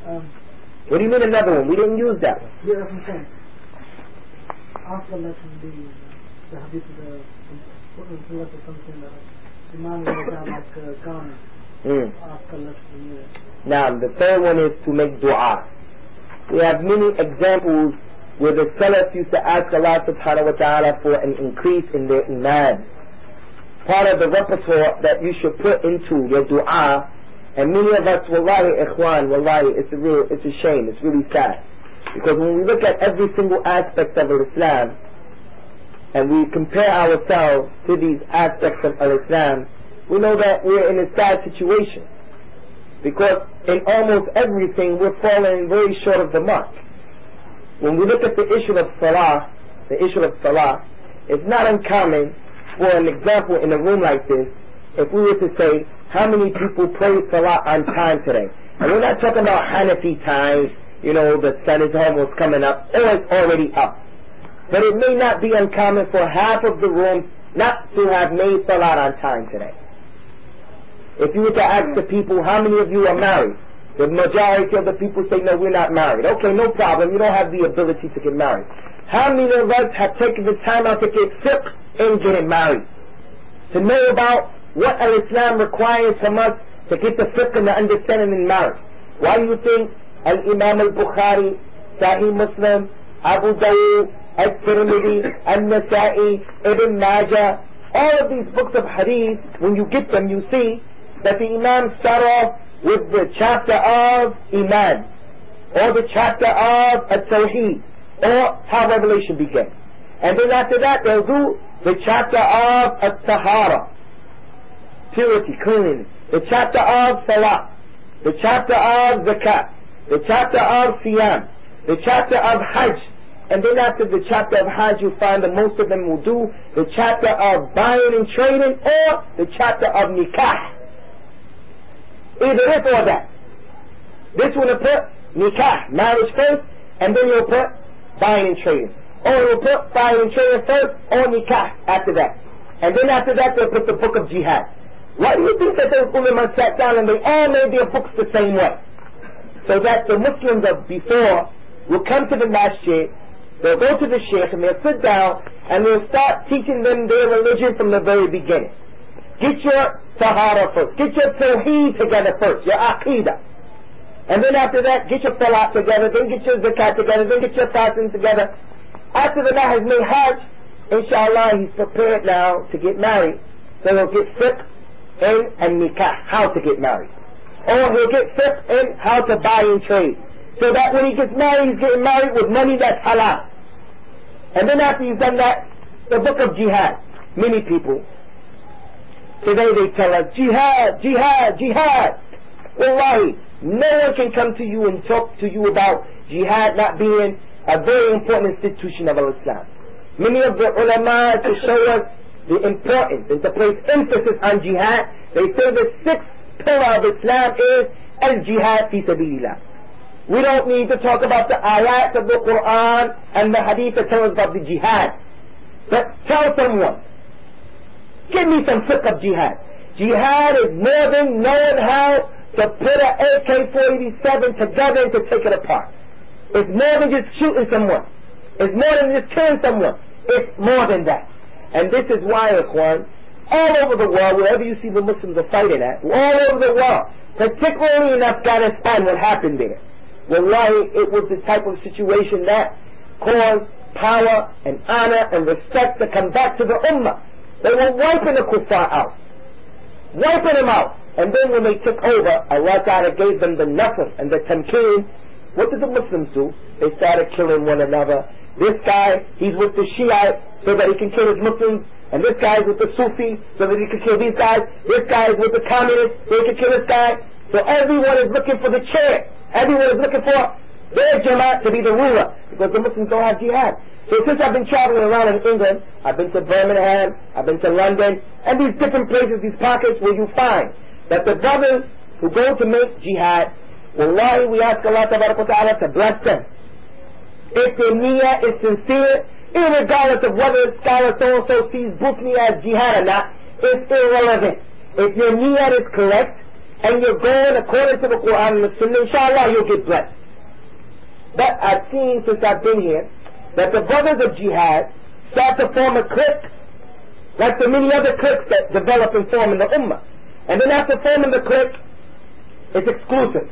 Um, what do you mean another one? We didn't use that one. yeah, that's what I'm saying. After lesson, the, the hadith of the, was the something that the man wrote down like a garment Mm. after lesson, yeah. Now, the third one is to make dua. We have many examples where the Salaf used to ask Allah subhanahu wa ta'ala for an increase in their iman. Part of the repertoire that you should put into your dua, and many of us, wallahi ikhwan, wallahi, it's a real, it's a shame, it's really sad. Because when we look at every single aspect of Islam, and we compare ourselves to these aspects of Islam, we know that we're in a sad situation. Because in almost everything we're falling very short of the mark. When we look at the issue of salah, the issue of salah, it's not uncommon for an example in a room like this, if we were to say, how many people pray salah on time today? And we're not talking about Hanafi times, you know, the sun is almost coming up, or it's already up. But it may not be uncommon for half of the room not to have made salah on time today. If you were to ask the people, how many of you are married? The majority of the people say, no, we're not married. Okay, no problem. You don't have the ability to get married. How many of us have taken the time out to get fiqh in getting married? To know about what Al-Islam requires from us to get the fiqh and the understanding in marriage. Why do you think Al-Imam Al-Bukhari, Sahih Muslim, Abu Dawud, Al-Tirmidhi, Al-Nasa'i, Ibn Majah, all of these books of hadith, when you get them, you see that the Imam start off with the chapter of Iman, or the chapter of At-Tawheed, or how Revelation began. And then after that, they'll do the chapter of At-Tahara, purity, cleanliness, the chapter of Salah, the chapter of Zakat, the chapter of Siyam, the chapter of Hajj, and then after the chapter of Hajj, you find that most of them will do the chapter of buying and trading or the chapter of Nikah. Either this or that. This one will put Nikah, marriage first, and then you'll put buying and trading. Or you'll put buying and trading first, or Nikah after that. And then after that, they'll put the book of Jihad. Why do you think that those ulama sat down and they all made their books the same way? So that the Muslims of before will come to the masjid, they'll go to the sheikh and they'll sit down and they'll start teaching them their religion from the very beginning. Get your tahara first. Get your tawheed together first, your aqidah. And then after that, get your salat together, then get your zakat together, then get your fasting together. After the man has made hajj, inshallah, he's prepared now to get married. So he'll get fiqh in and nikah, how to get married. Or he'll get fiqh in how to buy and trade. So that when he gets married, he's getting married with money that's halal. And then after he's done that, the book of jihad. Many people, today they tell us, jihad, jihad, jihad. Wallahi, no one can come to you and talk to you about jihad not being a very important institution of Islam. Many of the ulama to show us the importance and to place emphasis on jihad, they say the sixth pillar of Islam is al-jihad fi sabilillah. We don't need to talk about the ayat of the Quran and the hadith that tell us about the jihad. But tell someone, give me some fiqh of jihad. Jihad is more than knowing how to put an AK-47 together and to take it apart. It's more than just shooting someone. It's more than just killing someone. It's more than that. And this is why, Ikhwan, all over the world, wherever you see the Muslims are fighting at, all over the world, particularly in Afghanistan, what happened there. Wallahi, it was the type of situation that caused power and honor and respect to come back to the Ummah. They were wiping the kuffar out. Wiping them out. And then when they took over, Allah Ta'ala gave them the nasr and the tamkeen. What did the Muslims do? They started killing one another. This guy, he's with the Shiite so that he can kill his Muslims. And this guy's with the Sufi so that he can kill these guys. This guy is with the communists so he can kill this guy. So everyone is looking for the chair. Everyone is looking for their Jamaat to be the ruler because the Muslims don't have jihad. So since I've been traveling around in England, I've been to Birmingham, I've been to London, and these different places, these pockets where you find that the brothers who go to make jihad, wallahi we ask Allah Ta'ala to bless them. If their niyyah is sincere, regardless of whether a scholar so-and-so sees Bukni as jihad or not, it's irrelevant. If your niyyah is correct, and you're going according to the Quran and the Sunnah, inshallah you'll get blessed. But I've seen since I've been here that the brothers of jihad start to form a clique, like the many other cliques that develop and form in the Ummah. And then after forming the clique, it's exclusive.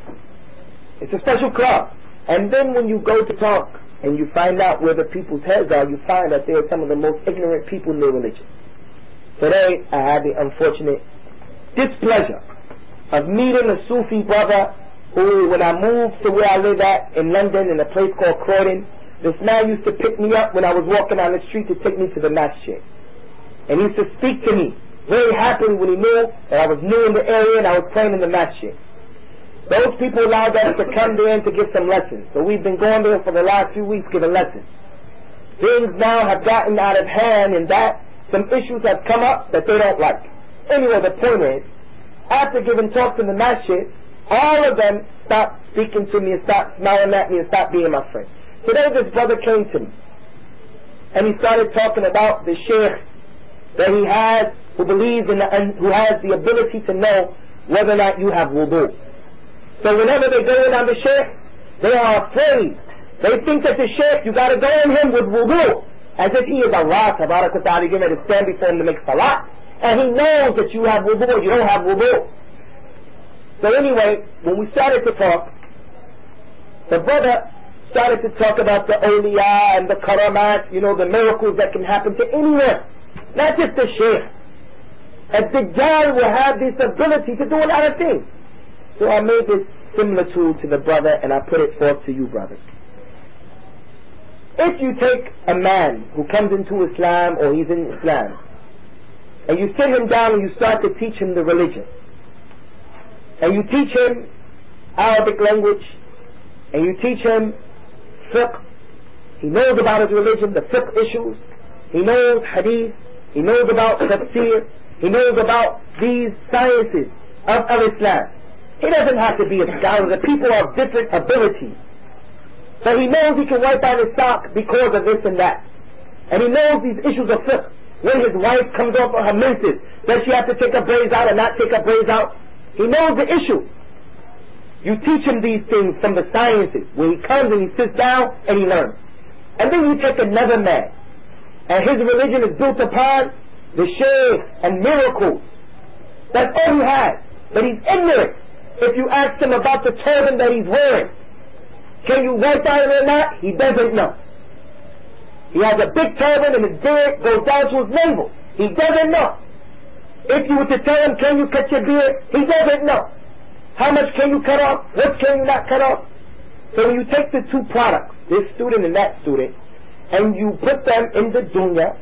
It's a special club. And then when you go to talk and you find out where the people's heads are, you find that they are some of the most ignorant people in their religion. Today, I had the unfortunate displeasure of meeting a Sufi brother who, when I moved to where I live at in London in a place called Croydon, this man used to pick me up when I was walking down the street to take me to the masjid. And he used to speak to me very happily when he knew that I was new in the area and I was praying in the masjid. Those people allowed us to come there and to give some lessons. So we've been going there for the last few weeks giving lessons. Things now have gotten out of hand and that some issues have come up that they don't like. Anyway, the point is, after giving talks in the masjid, all of them stopped speaking to me and stopped smiling at me and stopped being my friend. Today this brother came to me and he started talking about the sheikh that he has who believes in the, and who has the ability to know whether or not you have wudu. So whenever they go in on the sheikh, they are afraid. They think that the sheikh, you gotta go in him with wudu. As if he is Allah, tabarak wa ta'ala, you're to stand before him to make salah. And he knows that you have wudu or you don't have wudu. So anyway, when we started to talk, the brother started to talk about the awliya and the karamat, you know, the miracles that can happen to anyone. Not just the sheikh. A Dajjal will have this ability to do a lot of things. So I made this similitude to the brother and I put it forth to you brothers. If you take a man who comes into Islam or he's in Islam and you sit him down and you start to teach him the religion and you teach him Arabic language and you teach him fiqh, he knows about his religion, the fiqh issues, he knows hadith, he knows about tafsir, he knows about these sciences of, of Islam. He doesn't have to be a scholar. The people are different abilities. But he knows he can wipe out his sock because of this and that. And he knows these issues of fiqh. When his wife comes off of her menses, does she have to take her braids out or not take her braids out? He knows the issue. You teach him these things from the sciences. When he comes and he sits down and he learns. And then you take another man, and his religion is built upon the shade and miracles. That's all he has. But he's ignorant. If you ask him about the turban that he's wearing, can you wipe out it or not? He doesn't know. He has a big turban and his beard goes down to his navel. He doesn't know. If you were to tell him, can you cut your beard? He doesn't know. How much can you cut off? What can you not cut off? So when you take the two products, this student and that student, and you put them in the dunya,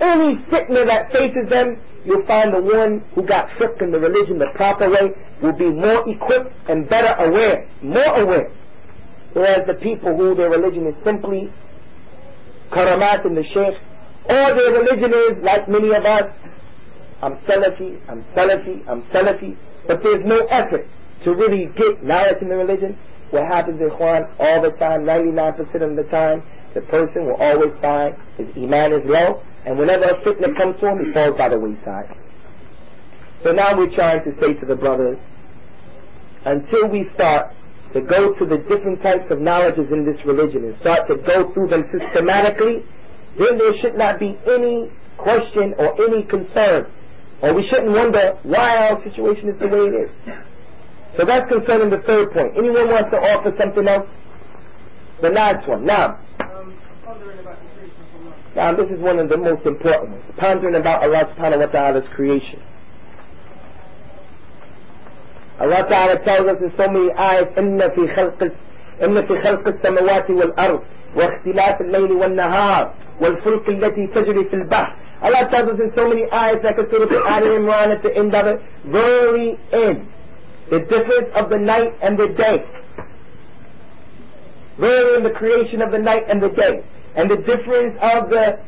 any fitna that faces them, you'll find the one who got fiqh in the religion the proper way will be more equipped and better aware, more aware. Whereas the people who their religion is simply karamat and the sheikh, or their religion is, like many of us, I'm Salafi, I'm Salafi, I'm Salafi, but there's no effort to really get knowledge in the religion. What happens in Quran all the time, 99% of the time, the person will always find his iman is low, and whenever a fitna comes to him, he falls by the wayside. So now we're trying to say to the brothers, until we start to go to the different types of knowledges in this religion and start to go through them systematically, then there should not be any question or any concern. Or we shouldn't wonder why our situation is the way it is. So that's concerning the third point. Anyone wants to offer something else? The last one. Now, Um, pondering about the creation of Allah. now this is one of the most important ones. Pondering about Allah subhanahu wa ta'ala's creation. Allah Ta'ala tells us in so many ayahs, إن في خلق إن في خلق السماوات والأرض واختلاف الليل والنهار والفلك التي تجري في البحر Allah tells us in so many ayahs like a Surah Al Imran at the end of it, verily in the difference of the night and the day Verily in the creation of the night and the day, and the difference of the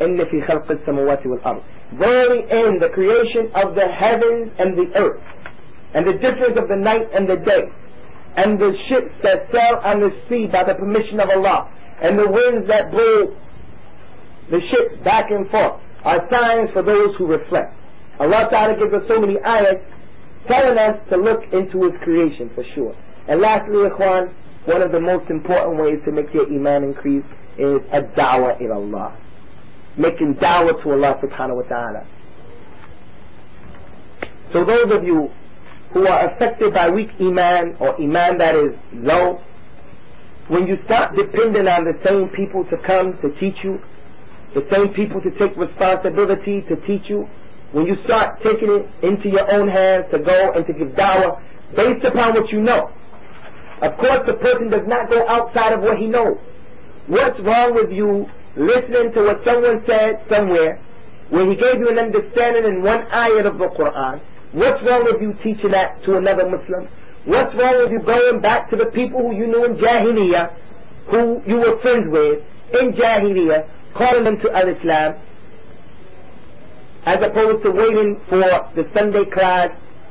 إن في خلق السماوات والأرض Verily in the creation of the heavens and the earth, and the difference of the night and the day, and the ships that sail on the sea by the permission of Allah, and the winds that blow the ships back and forth, are signs for those who reflect. Allah Ta'ala gives us so many ayahs telling us to look into His creation for sure. And lastly, Ikhwan, one of the most important ways to make your Iman increase is a dawah in Allah. Making dawah to Allah subhanahu wa ta'ala. So those of you who are affected by weak Iman or Iman that is low, when you start depending on the same people to come to teach you, the same people to take responsibility to teach you, when you start taking it into your own hands to go and to give dawah based upon what you know. Of course, the person does not go outside of what he knows. What's wrong with you listening to what someone said somewhere where he gave you an understanding in one ayat of the Quran? What's wrong with you teaching that to another Muslim? What's wrong with you going back to the people who you knew in Jahiliyyah, who you were friends with in Jahiliyyah, calling them to Al-Islam, as opposed to waiting for the Sunday class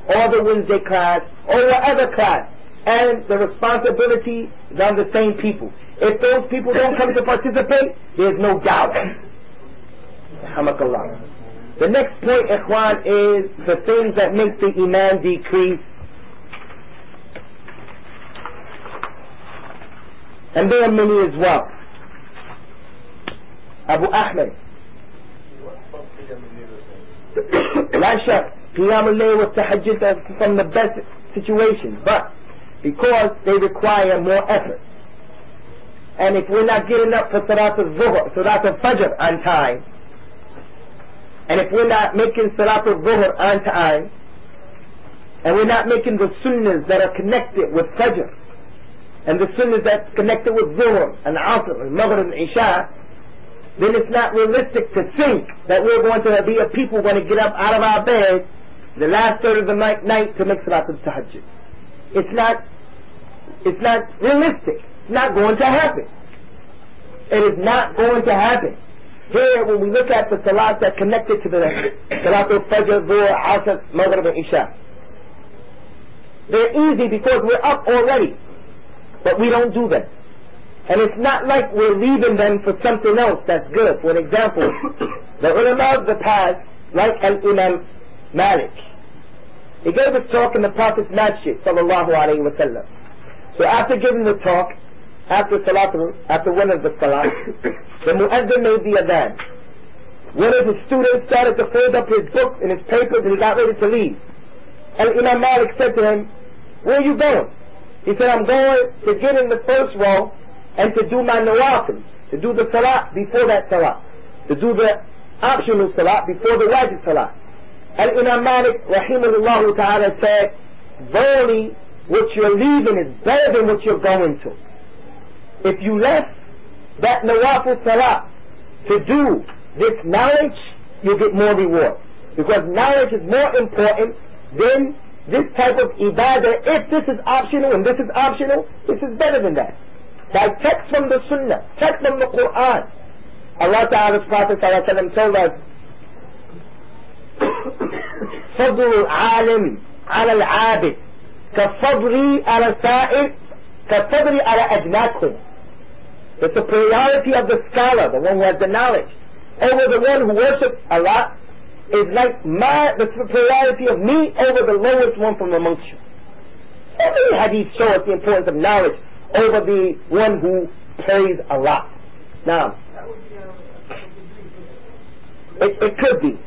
or the Wednesday class or whatever class. And the responsibility is on the same people. If those people don't come to participate, there's no doubt. The next point, Ikhwan, is the things that make the Iman decrease. And there are many as well. Abu Ahmed. لا shak, Qiyam al-Layl are from the best situations, but because they require more effort. And if we're not getting up for Salat al-Zuhr, Salat al-Fajr on time, and if we're not making Salat al-Zuhr on time, and we're not making the sunnahs that are connected with Fajr, and the sunnahs that's connected with Zuhr and Asr and Maghrib and Isha, then it's not realistic to think that we're going to be a people going to get up out of our beds the last third of the night, night to make salat al-tahajjud. It's not, it's not realistic. It's not going to happen. It is not going to happen. Here, when we look at the salat that connected to the salat al-fajr, dhuhr, asr, maghrib, and isha, they're easy because we're up already. But we don't do them. And it's not like we're leaving them for something else that's good. For example, the ulama of the past, like Al-Imam Malik, he gave a talk in the Prophet's Masjid, sallallahu alayhi wa sallam. So after giving the talk, after salat, after one of the salat, the muezzin made the adhan. One of his students started to fold up his books and his papers and he got ready to leave. And Imam Malik said to him, where are you going? He said, I'm going to get in the first row and to do my nawafil, to do the salat before that salat, to do the optional salah before the wajib salah. And Imam Malik, rahimahullah ta'ala, said, verily, what you're leaving is better than what you're going to. If you left that nawafil salah to do this knowledge, you get more reward. Because knowledge is more important than this type of ibadah. If this is optional and this is optional, this is better than that by text from the Sunnah, text from the Quran. Allah Ta'ala's Prophet ﷺ told us, فضل العالم على العابد كفضلي على السائل كفضلي على أجناكم The superiority of the scholar, the one who has the knowledge, over the one who worships Allah is like my, the superiority of me over the lowest one from amongst you. So many hadiths show us the importance of knowledge over the one who prays lot. Now, it, it could be.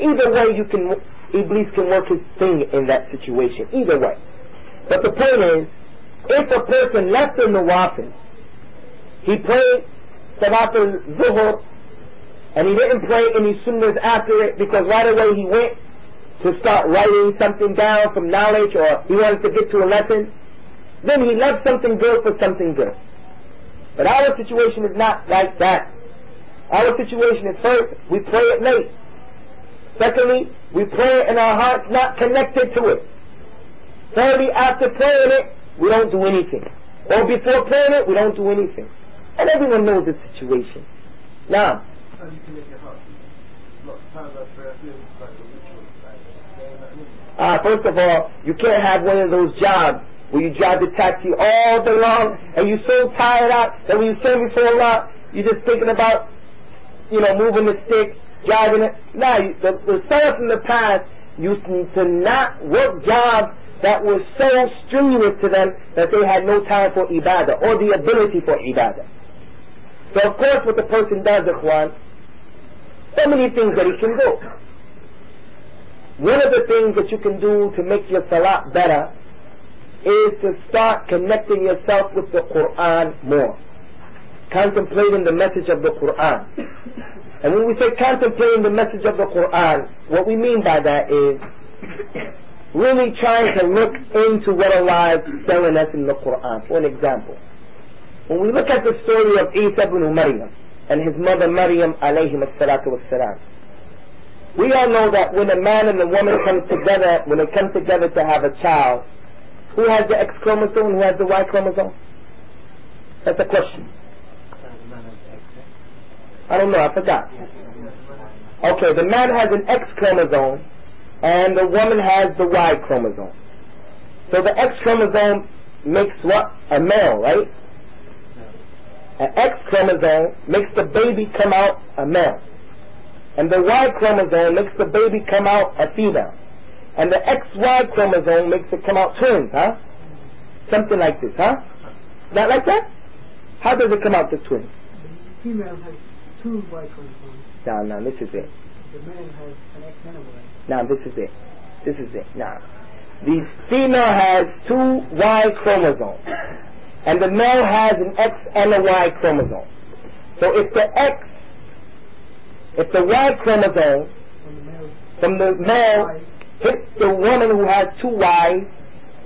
Either way, you can Iblis can work his thing in that situation. Either way. But the point is, if a person left in the nawafil, he prayed Salat al-Zuhr, and he didn't pray any sunnahs after it because right away he went to start writing something down from knowledge or he wanted to get to a lesson, then he left something good for something good. But our situation is not like that. Our situation is first, we pray it late. Secondly, we pray it and our heart's not connected to it. Thirdly, after praying it, we don't do anything. Or before prayer, we don't do anything. And everyone knows the situation. Now, How do you connect your heart? Lots of times I pray, I feel it's like a ritual. Like, saying that in. uh, first of all, you can't have one of those jobs where you drive the taxi all day long and you're so tired out that when you stand before Allah, you're just thinking about, you know, moving the stick, driving it. Now, the, the Salaf in the past used to not work jobs that were so strenuous to them that they had no time for ibadah or the ability for ibadah. So of course what the person does, Ikhwan, so many things that he can do. One of the things that you can do to make your salat better is to start connecting yourself with the Quran more. Contemplating the message of the Quran. And when we say contemplating the message of the Quran, what we mean by that is really trying to look into what Allah is telling us in the Quran. For an example, when we look at the story of Isa ibn Maryam and his mother Maryam alayhi salatu wassalam, we all know that when a man and a woman come together, when they come together to have a child, who has the X chromosome, who has the Y chromosome? That's a question. I don't know, I forgot. Okay, the man has an X chromosome and the woman has the Y chromosome. So the X chromosome makes what? A male, right? An X chromosome makes the baby come out a male. And the Y chromosome makes the baby come out a female. And the XY chromosome makes it come out twins, huh? Something like this, huh? Not like that? How does it come out the twins? The female has two Y chromosomes. Now, now, this is it. The man has an X and a Y. Now, this is it. This is it. Now, the female has two Y chromosomes, and the male has an X and a Y chromosome. So if the X, if the Y chromosome male from the male Y hits the woman who has two Ys,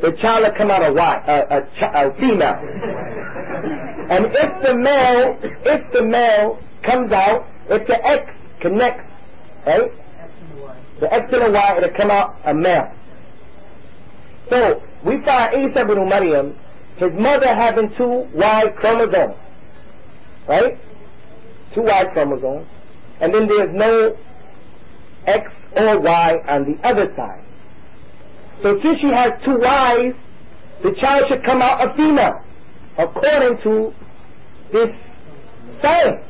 the child will come out a Y, a, a, a female. And if the male, if the male comes out, if the X connects, right? X and a Y. the X and the Y, it'll come out a male. So, we find Isa ibn Maryam, his mother having two Y chromosomes, right? Two Y chromosomes, and then there's no X or Y on the other side. So since she has two Ys, the child should come out a female, according to this science.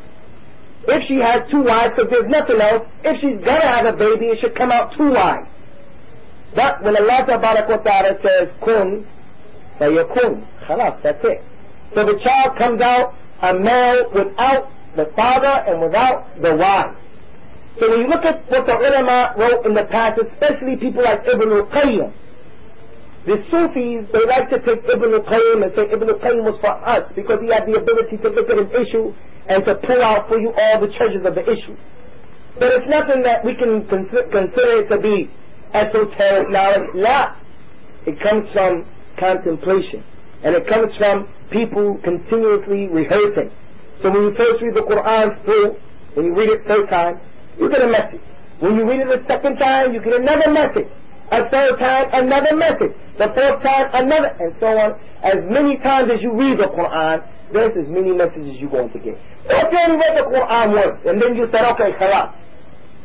If she has two Ys, because there's nothing else, if she's gonna have a baby, it should come out two Ys. But when Allah Ta'ala says kun, fayakun, khalas, that's it. So the child comes out a male without the father and without the Y. So when you look at what the ulama wrote in the past, especially people like Ibn al-Qayyim, the Sufis, they like to take Ibn al-Qayyim and say Ibn al-Qayyim was for us because he had the ability to look at an issue and to pull out for you all the treasures of the issue. But it's nothing that we can consider, it to be esoteric knowledge. La. It comes from contemplation. And it comes from people continuously rehearsing. So when you first read the Quran through, when you read it first time, you get a message. When you read it a second time, you get another message. A third time, another message. The fourth time, another, and so on. As many times as you read the Quran, there's as many messages you're going to get. If you only read the Quran once, and then you said, okay, khalas,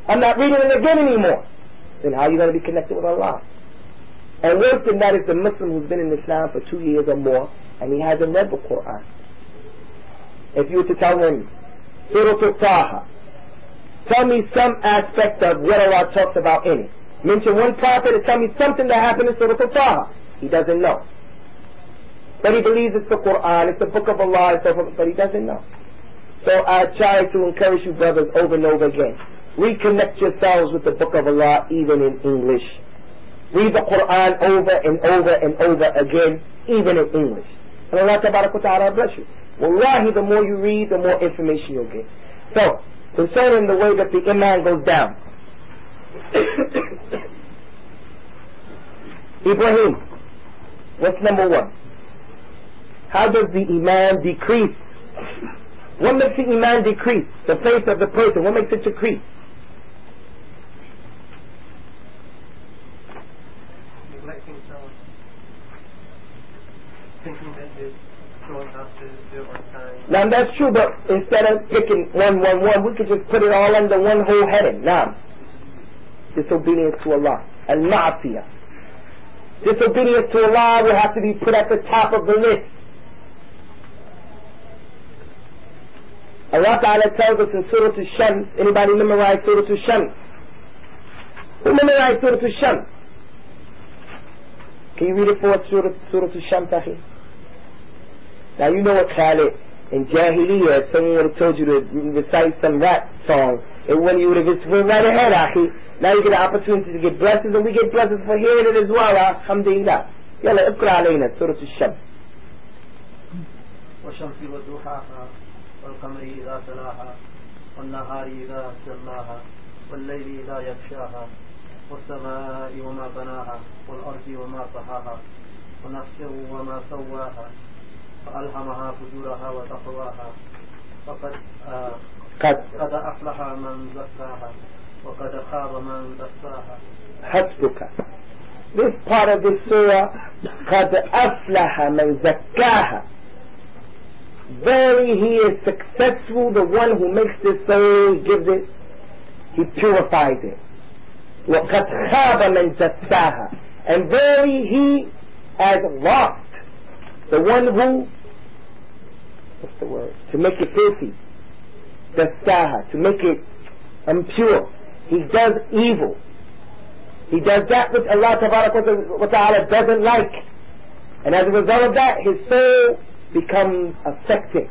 I'm not reading it again anymore, then how are you going to be connected with Allah? And worse than that is the Muslim who's been in Islam for two years or more, and he hasn't read the Quran. If you were to tell him, Surah Al-Taha, tell me some aspect of what Allah talks about in it. Mention one prophet and tell me something that happened in Surah Al-Taha. He doesn't know. But he believes it's the Quran, it's the book of Allah, and so forth, but he doesn't know. So I try to encourage you brothers over and over again. Reconnect yourselves with the book of Allah even in English. Read the Quran over and over and over again, even in English. And Allah Ta'ala bless you. Wallahi, the more you read, the more information you'll get. So, concerning the way that the Iman goes down. Ibrahim, what's number one? How does the Iman decrease? What makes the Iman decrease? The faith of the person. What makes it decrease? neglecting someone, thinking that there's do it on time. Now that's true, but instead of picking one, one, one, we could just put it all under one whole heading. Now, disobedience to Allah. Al-ma'asiyah. Disobedience to Allah will have to be put at the top of the list. Allah Ta'ala tells us in Surah Al-Shams, anybody memorize Surah Al-Shams? Who memorized Surah Al-Shams? Can you read it for us, Surah, Surah Al-Shams, Now you know what Khalid, in Jahiliyyah, if someone would have told you to recite some rap song, it wouldn't, you would have just went right ahead, Akhi. Now you get an opportunity to get blessings, and we get blessings for hearing it as well, Alhamdulillah. يلا اقرأ علينا سورة الشمس. والشمس وضحاها والقمر إذا تلاها والنهار إذا جلاها والليل إذا يغشاها والسماء وما بناها والأرض وما طحاها ونفس وما سواها فألهمها فجورها وتقواها فقد آه قد قد أفلح من زكاها وقد خاب من دساها حسبك. This part of the surah, قد أفلح من زكاها. Verily he is successful, the one who makes this soul, gives it, he purifies it. وقد خاب من دساها. And verily he has lost, the one who, what's the word, to make it filthy. Dasaha, to make it impure. He does evil. He does that which Allah Ta'ala doesn't like. And as a result of that, his soul becomes affected.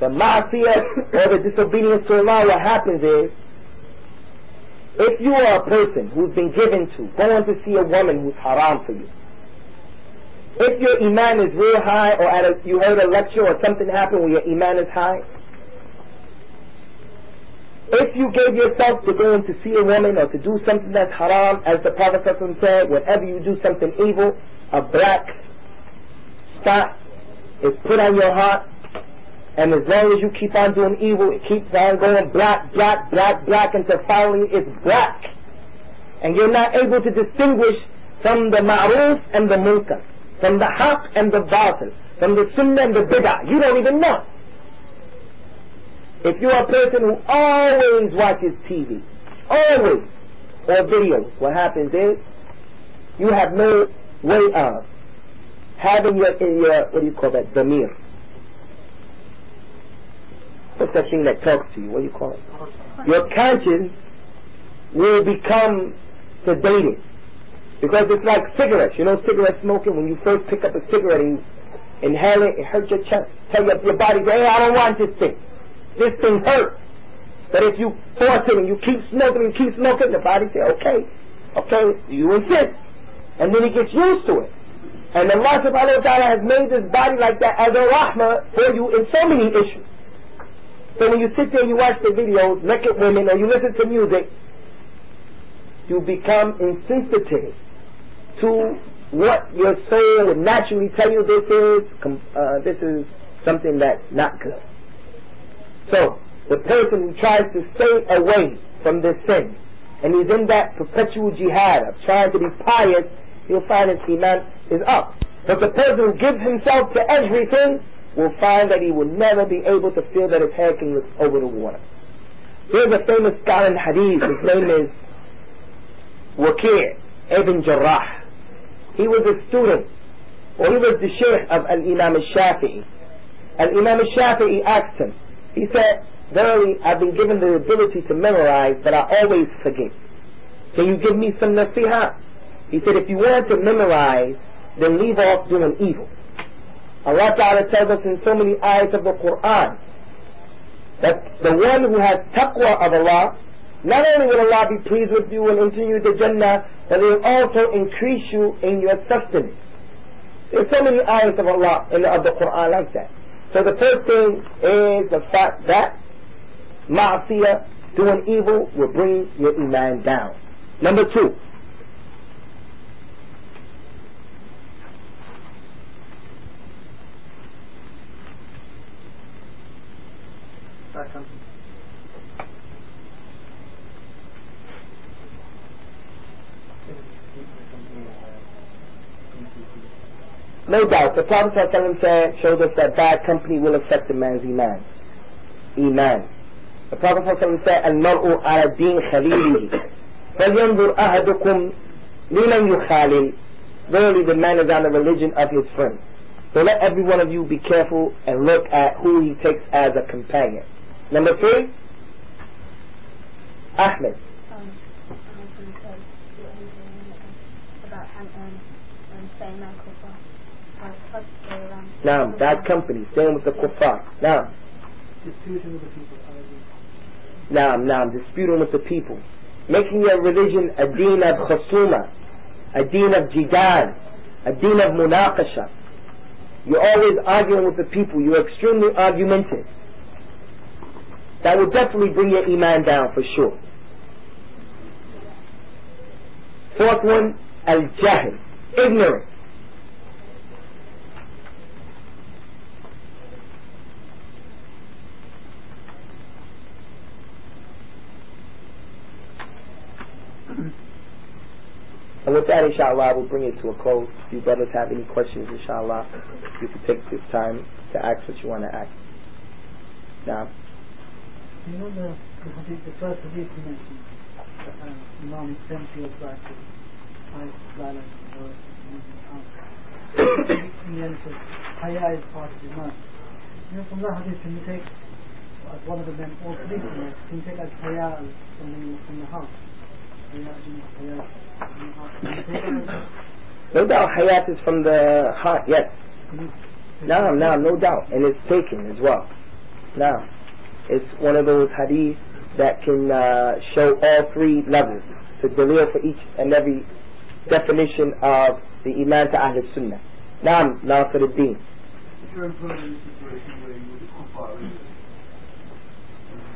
The ma'asiyah or the disobedience to Allah, what happens is, if you are a person who's been given to going to see a woman who's haram for you, if your iman is real high or at a, you heard a lecture or something happened where your iman is high, if you gave yourself to going to see a woman or to do something that's haram, as the Prophet said, whenever you do something evil, a black spot is put on your heart, and as long as you keep on doing evil, it keeps on going black, black, black, black, until finally it's black. And you're not able to distinguish from the ma'ruf and the munkar, from the haq and the batil, from the sunnah and the bid'ah. You don't even know. If you're a person who always watches TV, always, or videos, what happens is you have no way of having your, your what do you call that, damir. What's that thing that talks to you? What do you call it? Your conscience will become sedated. Because it's like cigarettes. You know cigarette smoking? When you first pick up a cigarette and inhale it, it hurts your chest. Tell your, your body, hey, I don't want this thing this thing hurts. But if you force it and you keep smoking and keep smoking, the body say, okay, okay, you insist. And then he gets used to it. And Allah subhanahu wa ta'ala has made this body like that as a rahmah for you in so many issues. So when you sit there and you watch the videos, naked women, or you listen to music, you become insensitive to what your soul would naturally tell you this is, uh, this is something that's not good. So, the person who tries to stay away from this sin, and he's in that perpetual jihad of trying to be pious, he'll find his iman is up. But the person who gives himself to everything will find that he will never be able to feel that his head can look over the water. There's a famous scholar in hadith, his name is Waqi' ibn Jarrah. He was a student, or he was the sheikh of Al-Imam al-Shafi'i. Al-Imam al-Shafi'i asked him, he said, Verily, I've been given the ability to memorize, but I always forget. Can you give me some nasiha? He said, if you want to memorize, then leave off doing evil. Allah Ta'ala tells us in so many ayahs of the Quran that the one who has taqwa of Allah, not only will Allah be pleased with you and enter you to Jannah, but He will also increase you in your sustenance. There's so many ayahs of Allah in the, of the Quran like that. So the first thing is the fact that ma'asiyah, doing evil, will bring your iman down. Number two, Second. No doubt. The Prophet ﷺ said, showed us that bad company will affect a man's iman. Iman. The Prophet ﷺ said, المرء على دين خليله فلينظر أحدكم لمن يخالل Verily the man is on the religion of his friend. So let every one of you be careful and look at who he takes as a companion. Number three, Ahmed. Um, now, bad company, staying with the kuffar. Now, Disputing with the people. arguing. now, now, disputing with the people. Making your religion a deen of khusuma, a deen of jidal, a deen of munaqasha. You're always arguing with the people. You're extremely argumentative. That will definitely bring your iman down for sure. Fourth one, al-jahl, ignorance. And with that, inshallah, we'll bring it to a close. If you brothers have any questions, inshallah, you can take this time to ask what you want to ask. Now, You know the, the the first hadith you mentioned, um, Iman Haya is part of. You know, from one of all as Haya from the, heart? Haya, Haya no doubt, hayat is from the heart, yes. Now, now, no doubt. And it's taken as well. Now, it's one of those hadiths that can uh, show all three levels. to dalil for each and every definition of the Iman to Ahl Sunnah. Now, now for the deen. If you're in a situation where you would you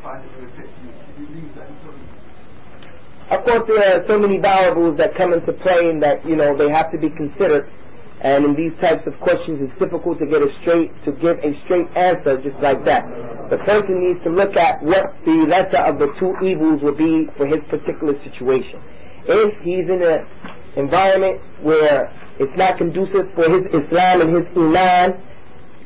find it very affecting you, you leave that employment. Of course, there are so many variables that come into play and that, you know, they have to be considered. And in these types of questions, it's difficult to get a straight, to give a straight answer just like that. The person needs to look at what the lesser of the two evils will be for his particular situation. If he's in an environment where it's not conducive for his Islam and his Iman,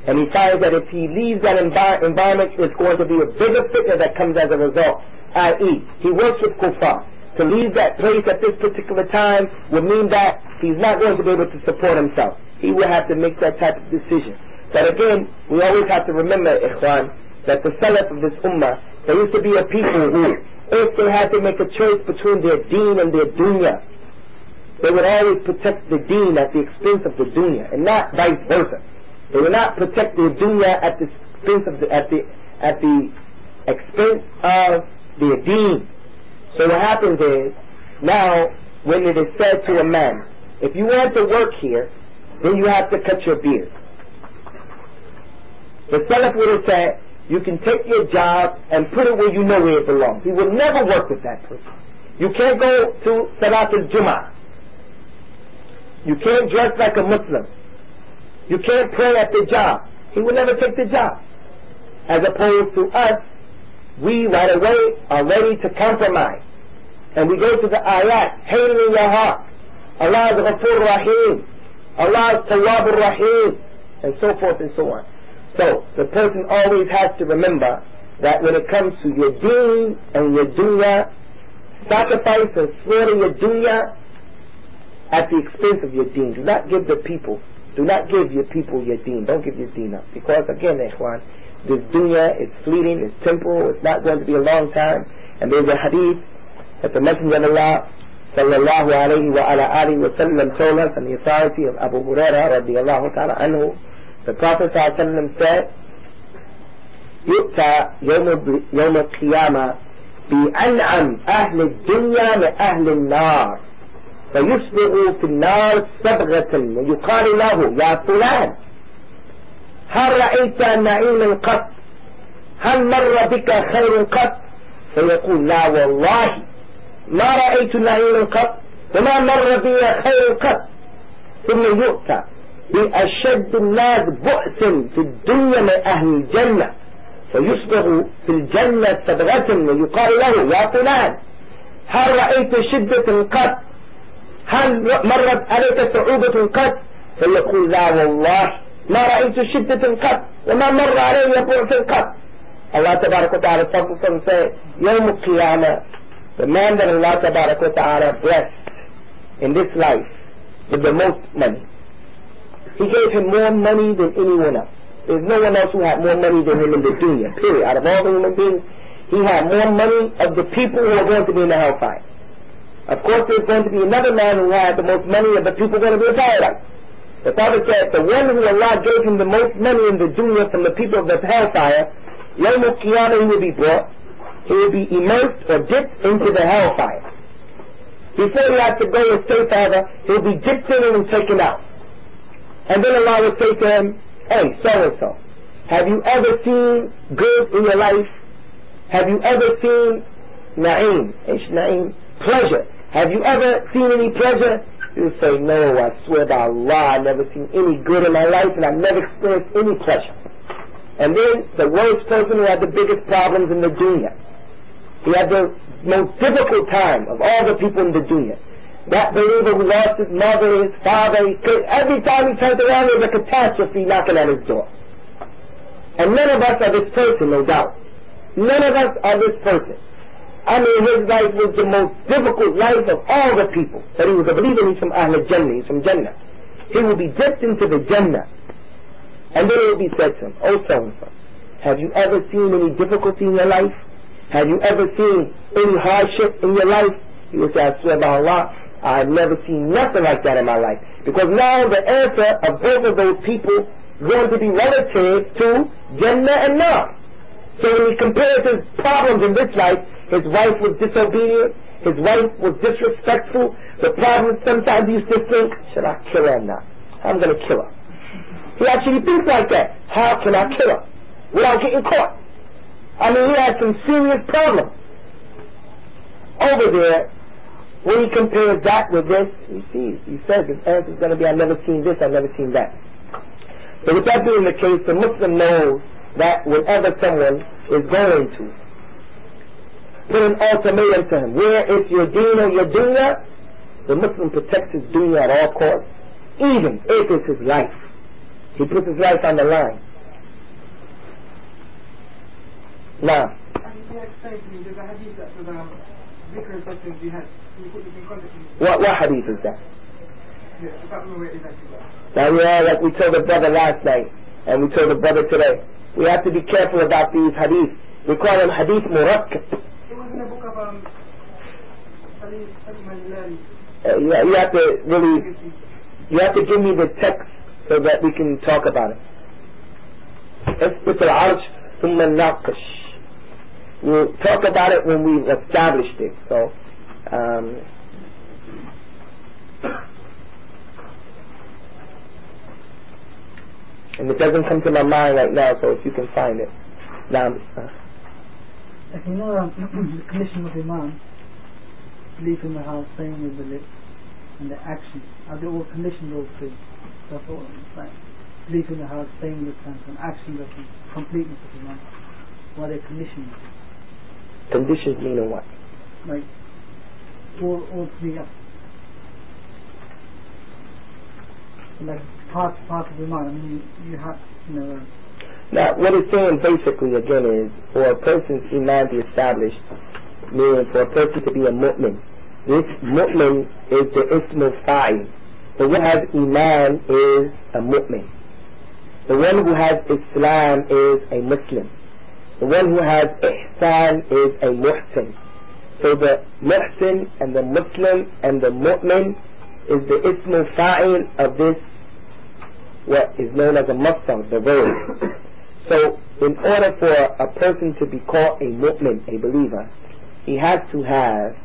and he finds that if he leaves that envi- environment, it's going to be a bigger fitna that comes as a result. I.e., he works with kuffar. To leave that place at this particular time would mean that he's not going to be able to support himself. He will have to make that type of decision. But again, we always have to remember, Ikhwan, that the Salaf of this Ummah, there used to be a people who, if they had to make a choice between their deen and their dunya, they would always protect the deen at the expense of the dunya, and not vice versa. They would not protect their dunya at the expense of the, at the, at the expense of their deen. So what happens is, now, when it is said to a man, if you want to work here, then you have to cut your beard. The Salaf would have said, you can take your job and put it where you know where it belongs. He would never work with that person. You can't go to Salat al-Jum'ah. You can't dress like a Muslim. You can't pray at the job. He would never take the job. As opposed to us, we right away are ready to compromise. And we go to the ayat, hating in your heart. Allah is Ghafur Rahim. Allah is Tawwab Rahim. And so forth and so on. So, the person always has to remember that when it comes to your deen and your dunya, sacrifice and slaughter your dunya at the expense of your deen. Do not give the people, do not give your people your deen. Don't give your deen up. Because again, ikhwan, this dunya is fleeting, it's temporal, it's not going to be a long time. And there's a hadith that the Messenger of Allah sallallahu alayhi wa ala alihi wa sallam told us on the authority of Abu Hurairah radiallahu ta'ala anhu. The Prophet sallallahu alayhi wa sallam said, يؤتى يوم يوم القيامة بأنعم أهل الدنيا لأهل النار فيسبغ في النار صبغة ويقال له يا فلان هل رأيت نعيما قط؟ هل مر بك خير قط؟ فيقول لا والله. ما رأيت نعيما قط وما مر بي خير قط. ثم يؤتى بأشد الناس بؤسا في الدنيا من أهل الجنة. فيصبغ في الجنة صبغة ويقال له يا فلان هل رأيت شدة قط؟ هل مرت عليك صعوبة قط؟ فيقول لا والله. ما رأيت شدة قط وما مر علي بعث قط Allah Tabarak wa Ta'ala Prophet said, Yawm al-Qiyamah, the man that Allah Tabarak wa Ta'ala blessed in this life with the most money. He gave him more money than anyone else. There's no one else who had more money than him in the dunya, period. Out of all the human beings, he had more money of the people who are going to be in the hellfire. Of course, there's going to be another man who had the most money of the people going to be in paradise. The Prophet said, the one who Allah gave him the most money in the dunya from the people of the hellfire, Yawm al-Qiyamah he will be brought, he will be immersed or dipped into the hellfire. Before he has to go and stay forever, he'll be dipped in and taken out. And then Allah will say to him, hey, so-and-so, have you ever seen good in your life? Have you ever seen na'im? Ish na'im? Pleasure. Have you ever seen any pleasure? You say, no, I swear by Allah, I've never seen any good in my life and I've never experienced any pleasure. And then the worst person who had the biggest problems in the dunya. He had the most difficult time of all the people in the dunya. That believer who lost his mother, his father, every time he turned around there was a catastrophe knocking at his door. And none of us are this person, no doubt. None of us are this person. I mean, his life was the most difficult life of all the people. But he was a believer, he's from Ahl Jannah, he's from Jannah. He will be dipped into the Jannah. And then it will be said to him, oh so and so, have you ever seen any difficulty in your life? Have you ever seen any hardship in your life? He will say, I swear by Allah, I've never seen nothing like that in my life. Because now the answer of both of those people is going to be relative to Jannah and Nar. So when he compares his problems in this life, his wife was disobedient, his wife was disrespectful, the problem sometimes used to think, should I kill her or not? I'm going to kill her. He actually thinks like that. How can I kill her without getting caught? I mean, he had some serious problems. Over there, when he compares that with this, he sees, he says his is going to be, I've never seen this, I've never seen that. So with that being the case, the Muslim knows that whenever someone is going to put an ultimatum to him, where is your deen or your dunya, the Muslim protects his dunya at all costs, even if it's his life. He puts his life on the line. Now, um, what, what hadith is that? Now, yeah, like we told the brother last night, and we told the brother today, we have to be careful about these hadith. We call them hadith murakkab. It was in a book of, um, Salim, Salim al-Hilali. Uh, you, you have to really, you have to give me the text so that we can talk about it. اثبت العرش ثم نناقش. We'll talk about it when we've established it. So, um, and it doesn't come to my mind right now, so if you can find it. Now, uh, If you know um, the condition of Iman, belief in the heart, saying with the lips, and the action, are they all conditioned all three? That's all it's like. Belief in the heart, saying with the tongue, and action with the completeness of Iman. What are they conditioned? conditions meaning what? Like, all, all three up. Like, part, part of Iman, I mean, you, you have, you know, uh, Now, what it's saying basically again is for a person's iman to be established, meaning for a person to be a mu'min. This mu'min is the ism fa'il. The one who has iman is a mu'min. The one who has Islam is a Muslim. The one who has ihsan is a muhsin. So the muhsin and the Muslim and the mu'min is the ism fa'il of this what is known as a masdar, the verb. So, in order for a person to be called a mu'min, a believer, he has to have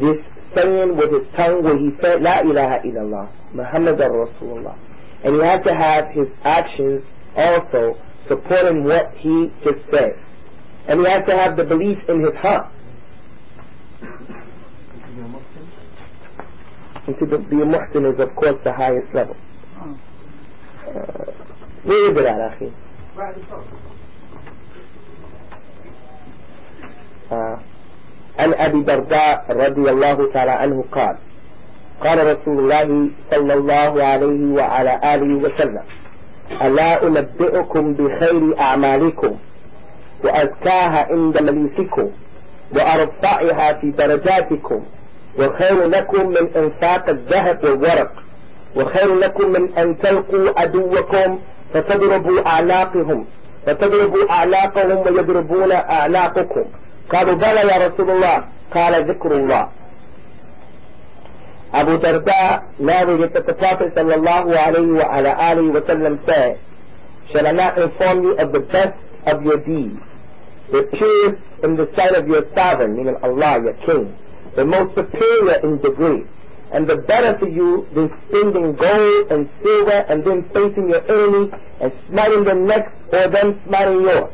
this saying with his tongue where he said, La ilaha illallah, Muhammad Rasulullah. And he has to have his actions also supporting what he just said. And he has to have the belief in his heart. And to be a muhsin is of course the highest level. Uh, where is it at, akhi? Top. آه. عن أبي درداء رضي الله تعالى عنه قال قال رسول الله صلى الله عليه وعلى آله وسلم ألا أنبئكم بخير أعمالكم وأزكاها عند مليككم وأرفعها في درجاتكم وخير لكم من إنفاق الذهب والورق وخير لكم من أن تلقوا عدوكم فتضربوا أعناقهم فتضربوا أعناقهم ويضربون أعناقكم قالوا بلى يا رسول الله قال ذكر الله Abu Darda narrated that the Prophet sallallahu alayhi wa ala alihi wa sallam said, Shall I not inform you of the best of your deeds, the purest in the sight of your sovereign, meaning Allah, your king, the most superior in degree, and the better for you than spending gold and silver and then facing your enemy and smiting their necks or them smiting yours.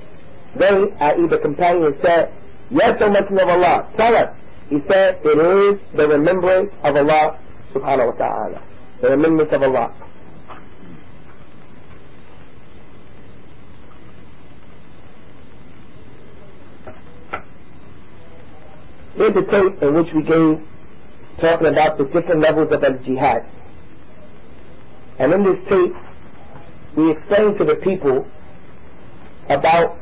They, i.e. the companion said, Yes, O Messenger of Allah, tell us. He said, it is the remembrance of Allah subhanahu wa ta'ala. The remembrance of Allah. Here's the tape in which we gave talking about the different levels of al-jihad. And in this tape, we explained to the people about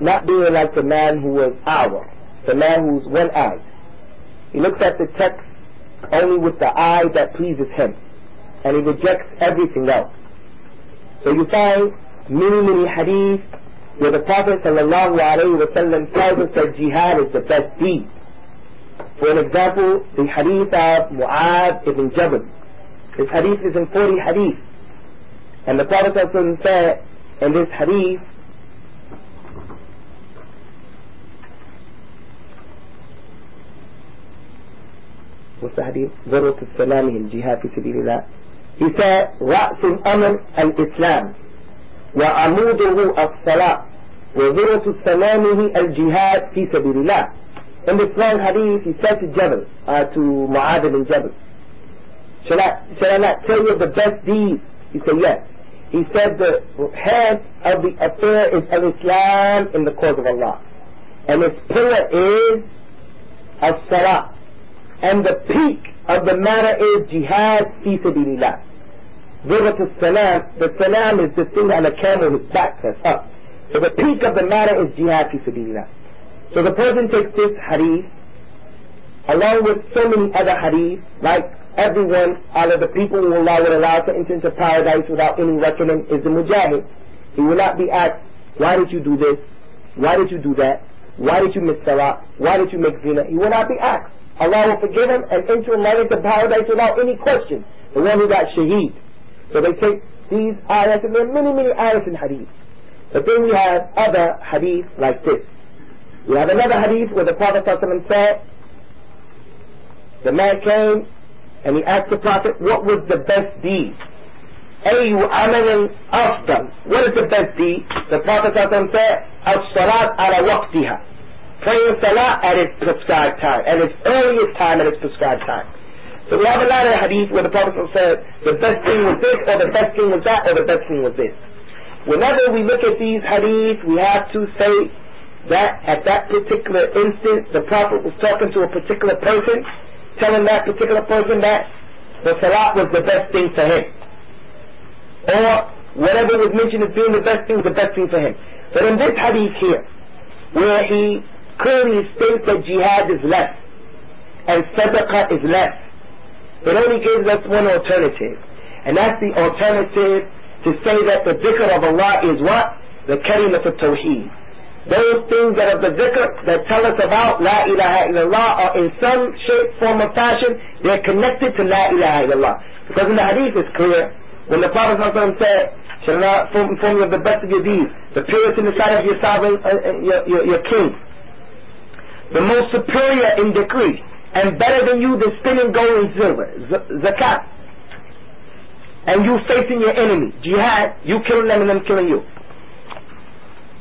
not being like the man who was our, the man who's one-eyed. He looks at the text only with the eye that pleases him, and he rejects everything else. So you find many, many hadith where the Prophet wasallam tells us that jihad is the best deed. For example, the hadith of Mu'adh ibn Jabal. This hadith is in 40 hadith. And the Prophet said in this hadith, what's the hadith? ذروة السلام الجهاد في سبيل الله. Said, رأس الأمر الإسلام وعموده الصلاة وذروة سلامه الجهاد في سبيل الله. In this long hadith, he said to Jabal, uh, to Mu'adh bin Jabal, shall I, shall I not tell you of the best deeds? He said, yes. He said the head of the affair is al-Islam in the cause of Allah. And its pillar is as-salah. And the peak of the matter is jihad fi sabilillah. Zirat sanam the sanam is the thing on a camel's back that's up. So the peak of the matter is jihad fi sabilillah. So the person takes this hadith, along with so many other hadith, like everyone out of the people who Allah will allow to enter into paradise without any reckoning is the mujahid. He will not be asked, why did you do this? Why did you do that? Why did you miss salah? Why did you make zina? He will not be asked. Allah will forgive him and enter him right into paradise without any question. The one who got shaheed. So they take these ayahs, and there are many, many ayahs in hadith. But then we have other hadith like this. We have another hadith where the Prophet ﷺ said, the man came and he asked the Prophet, what was the best deed? أي عمل أفضل What is the best deed? The Prophet ﷺ said, الصلاة على وقتها Praying salah at its prescribed time, at its earliest time, at its prescribed time. So we have a lot of hadith where the Prophet said, the best thing was this, or the best thing was that, or the best thing was this. Whenever we look at these hadith, we have to say that at that particular instant, the Prophet was talking to a particular person, telling that particular person that the salat was the best thing for him. Or whatever was mentioned as being the best thing was the best thing for him. But in this hadith here, where he clearly states that jihad is less and sadaqah is less, it only gives us one alternative. And that's the alternative to say that the dhikr of Allah is what? The kalimat of tawheed. Those things that are the dhikr that tell us about La ilaha illallah are in some shape, form or fashion, they're connected to La ilaha illallah. Because in the hadith it's clear, when the Prophet said, shall not inform you of the best of your deeds, the purest in the sight of your sovereign, uh, uh, your, your, your king, the most superior in decree, and better than you than spinning gold and silver, zakat, and you facing your enemy, jihad, you killing them and them killing you.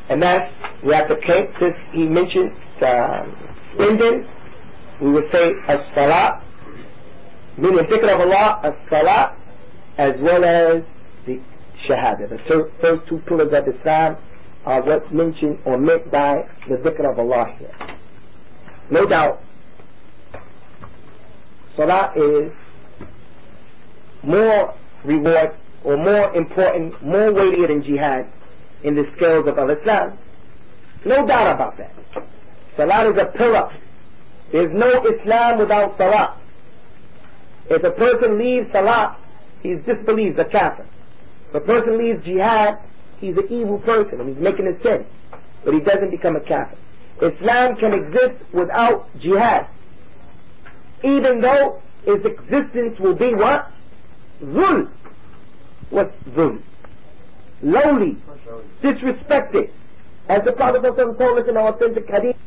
And that's, we have to take this, he mentioned, uh, spending, we would say, as-salah, meaning dhikr of Allah, as-salah, as well as the shahada. The first two pillars of the Islam are what's mentioned or meant by the dhikr of Allah here. No doubt, salah is more reward or more important, more weightier than jihad in the scales of al-Islam. No doubt about that. Salat is a pillar. There's no Islam without Salat. If a person leaves Salat, he's disbelieved, a kafir. If a person leaves jihad, he's an evil person and he's making a sin. But he doesn't become a kafir. Islam can exist without jihad. Even though its existence will be what? Zul. What's zul? Lowly. Disrespected. As the Prophet told us in our authentic hadith,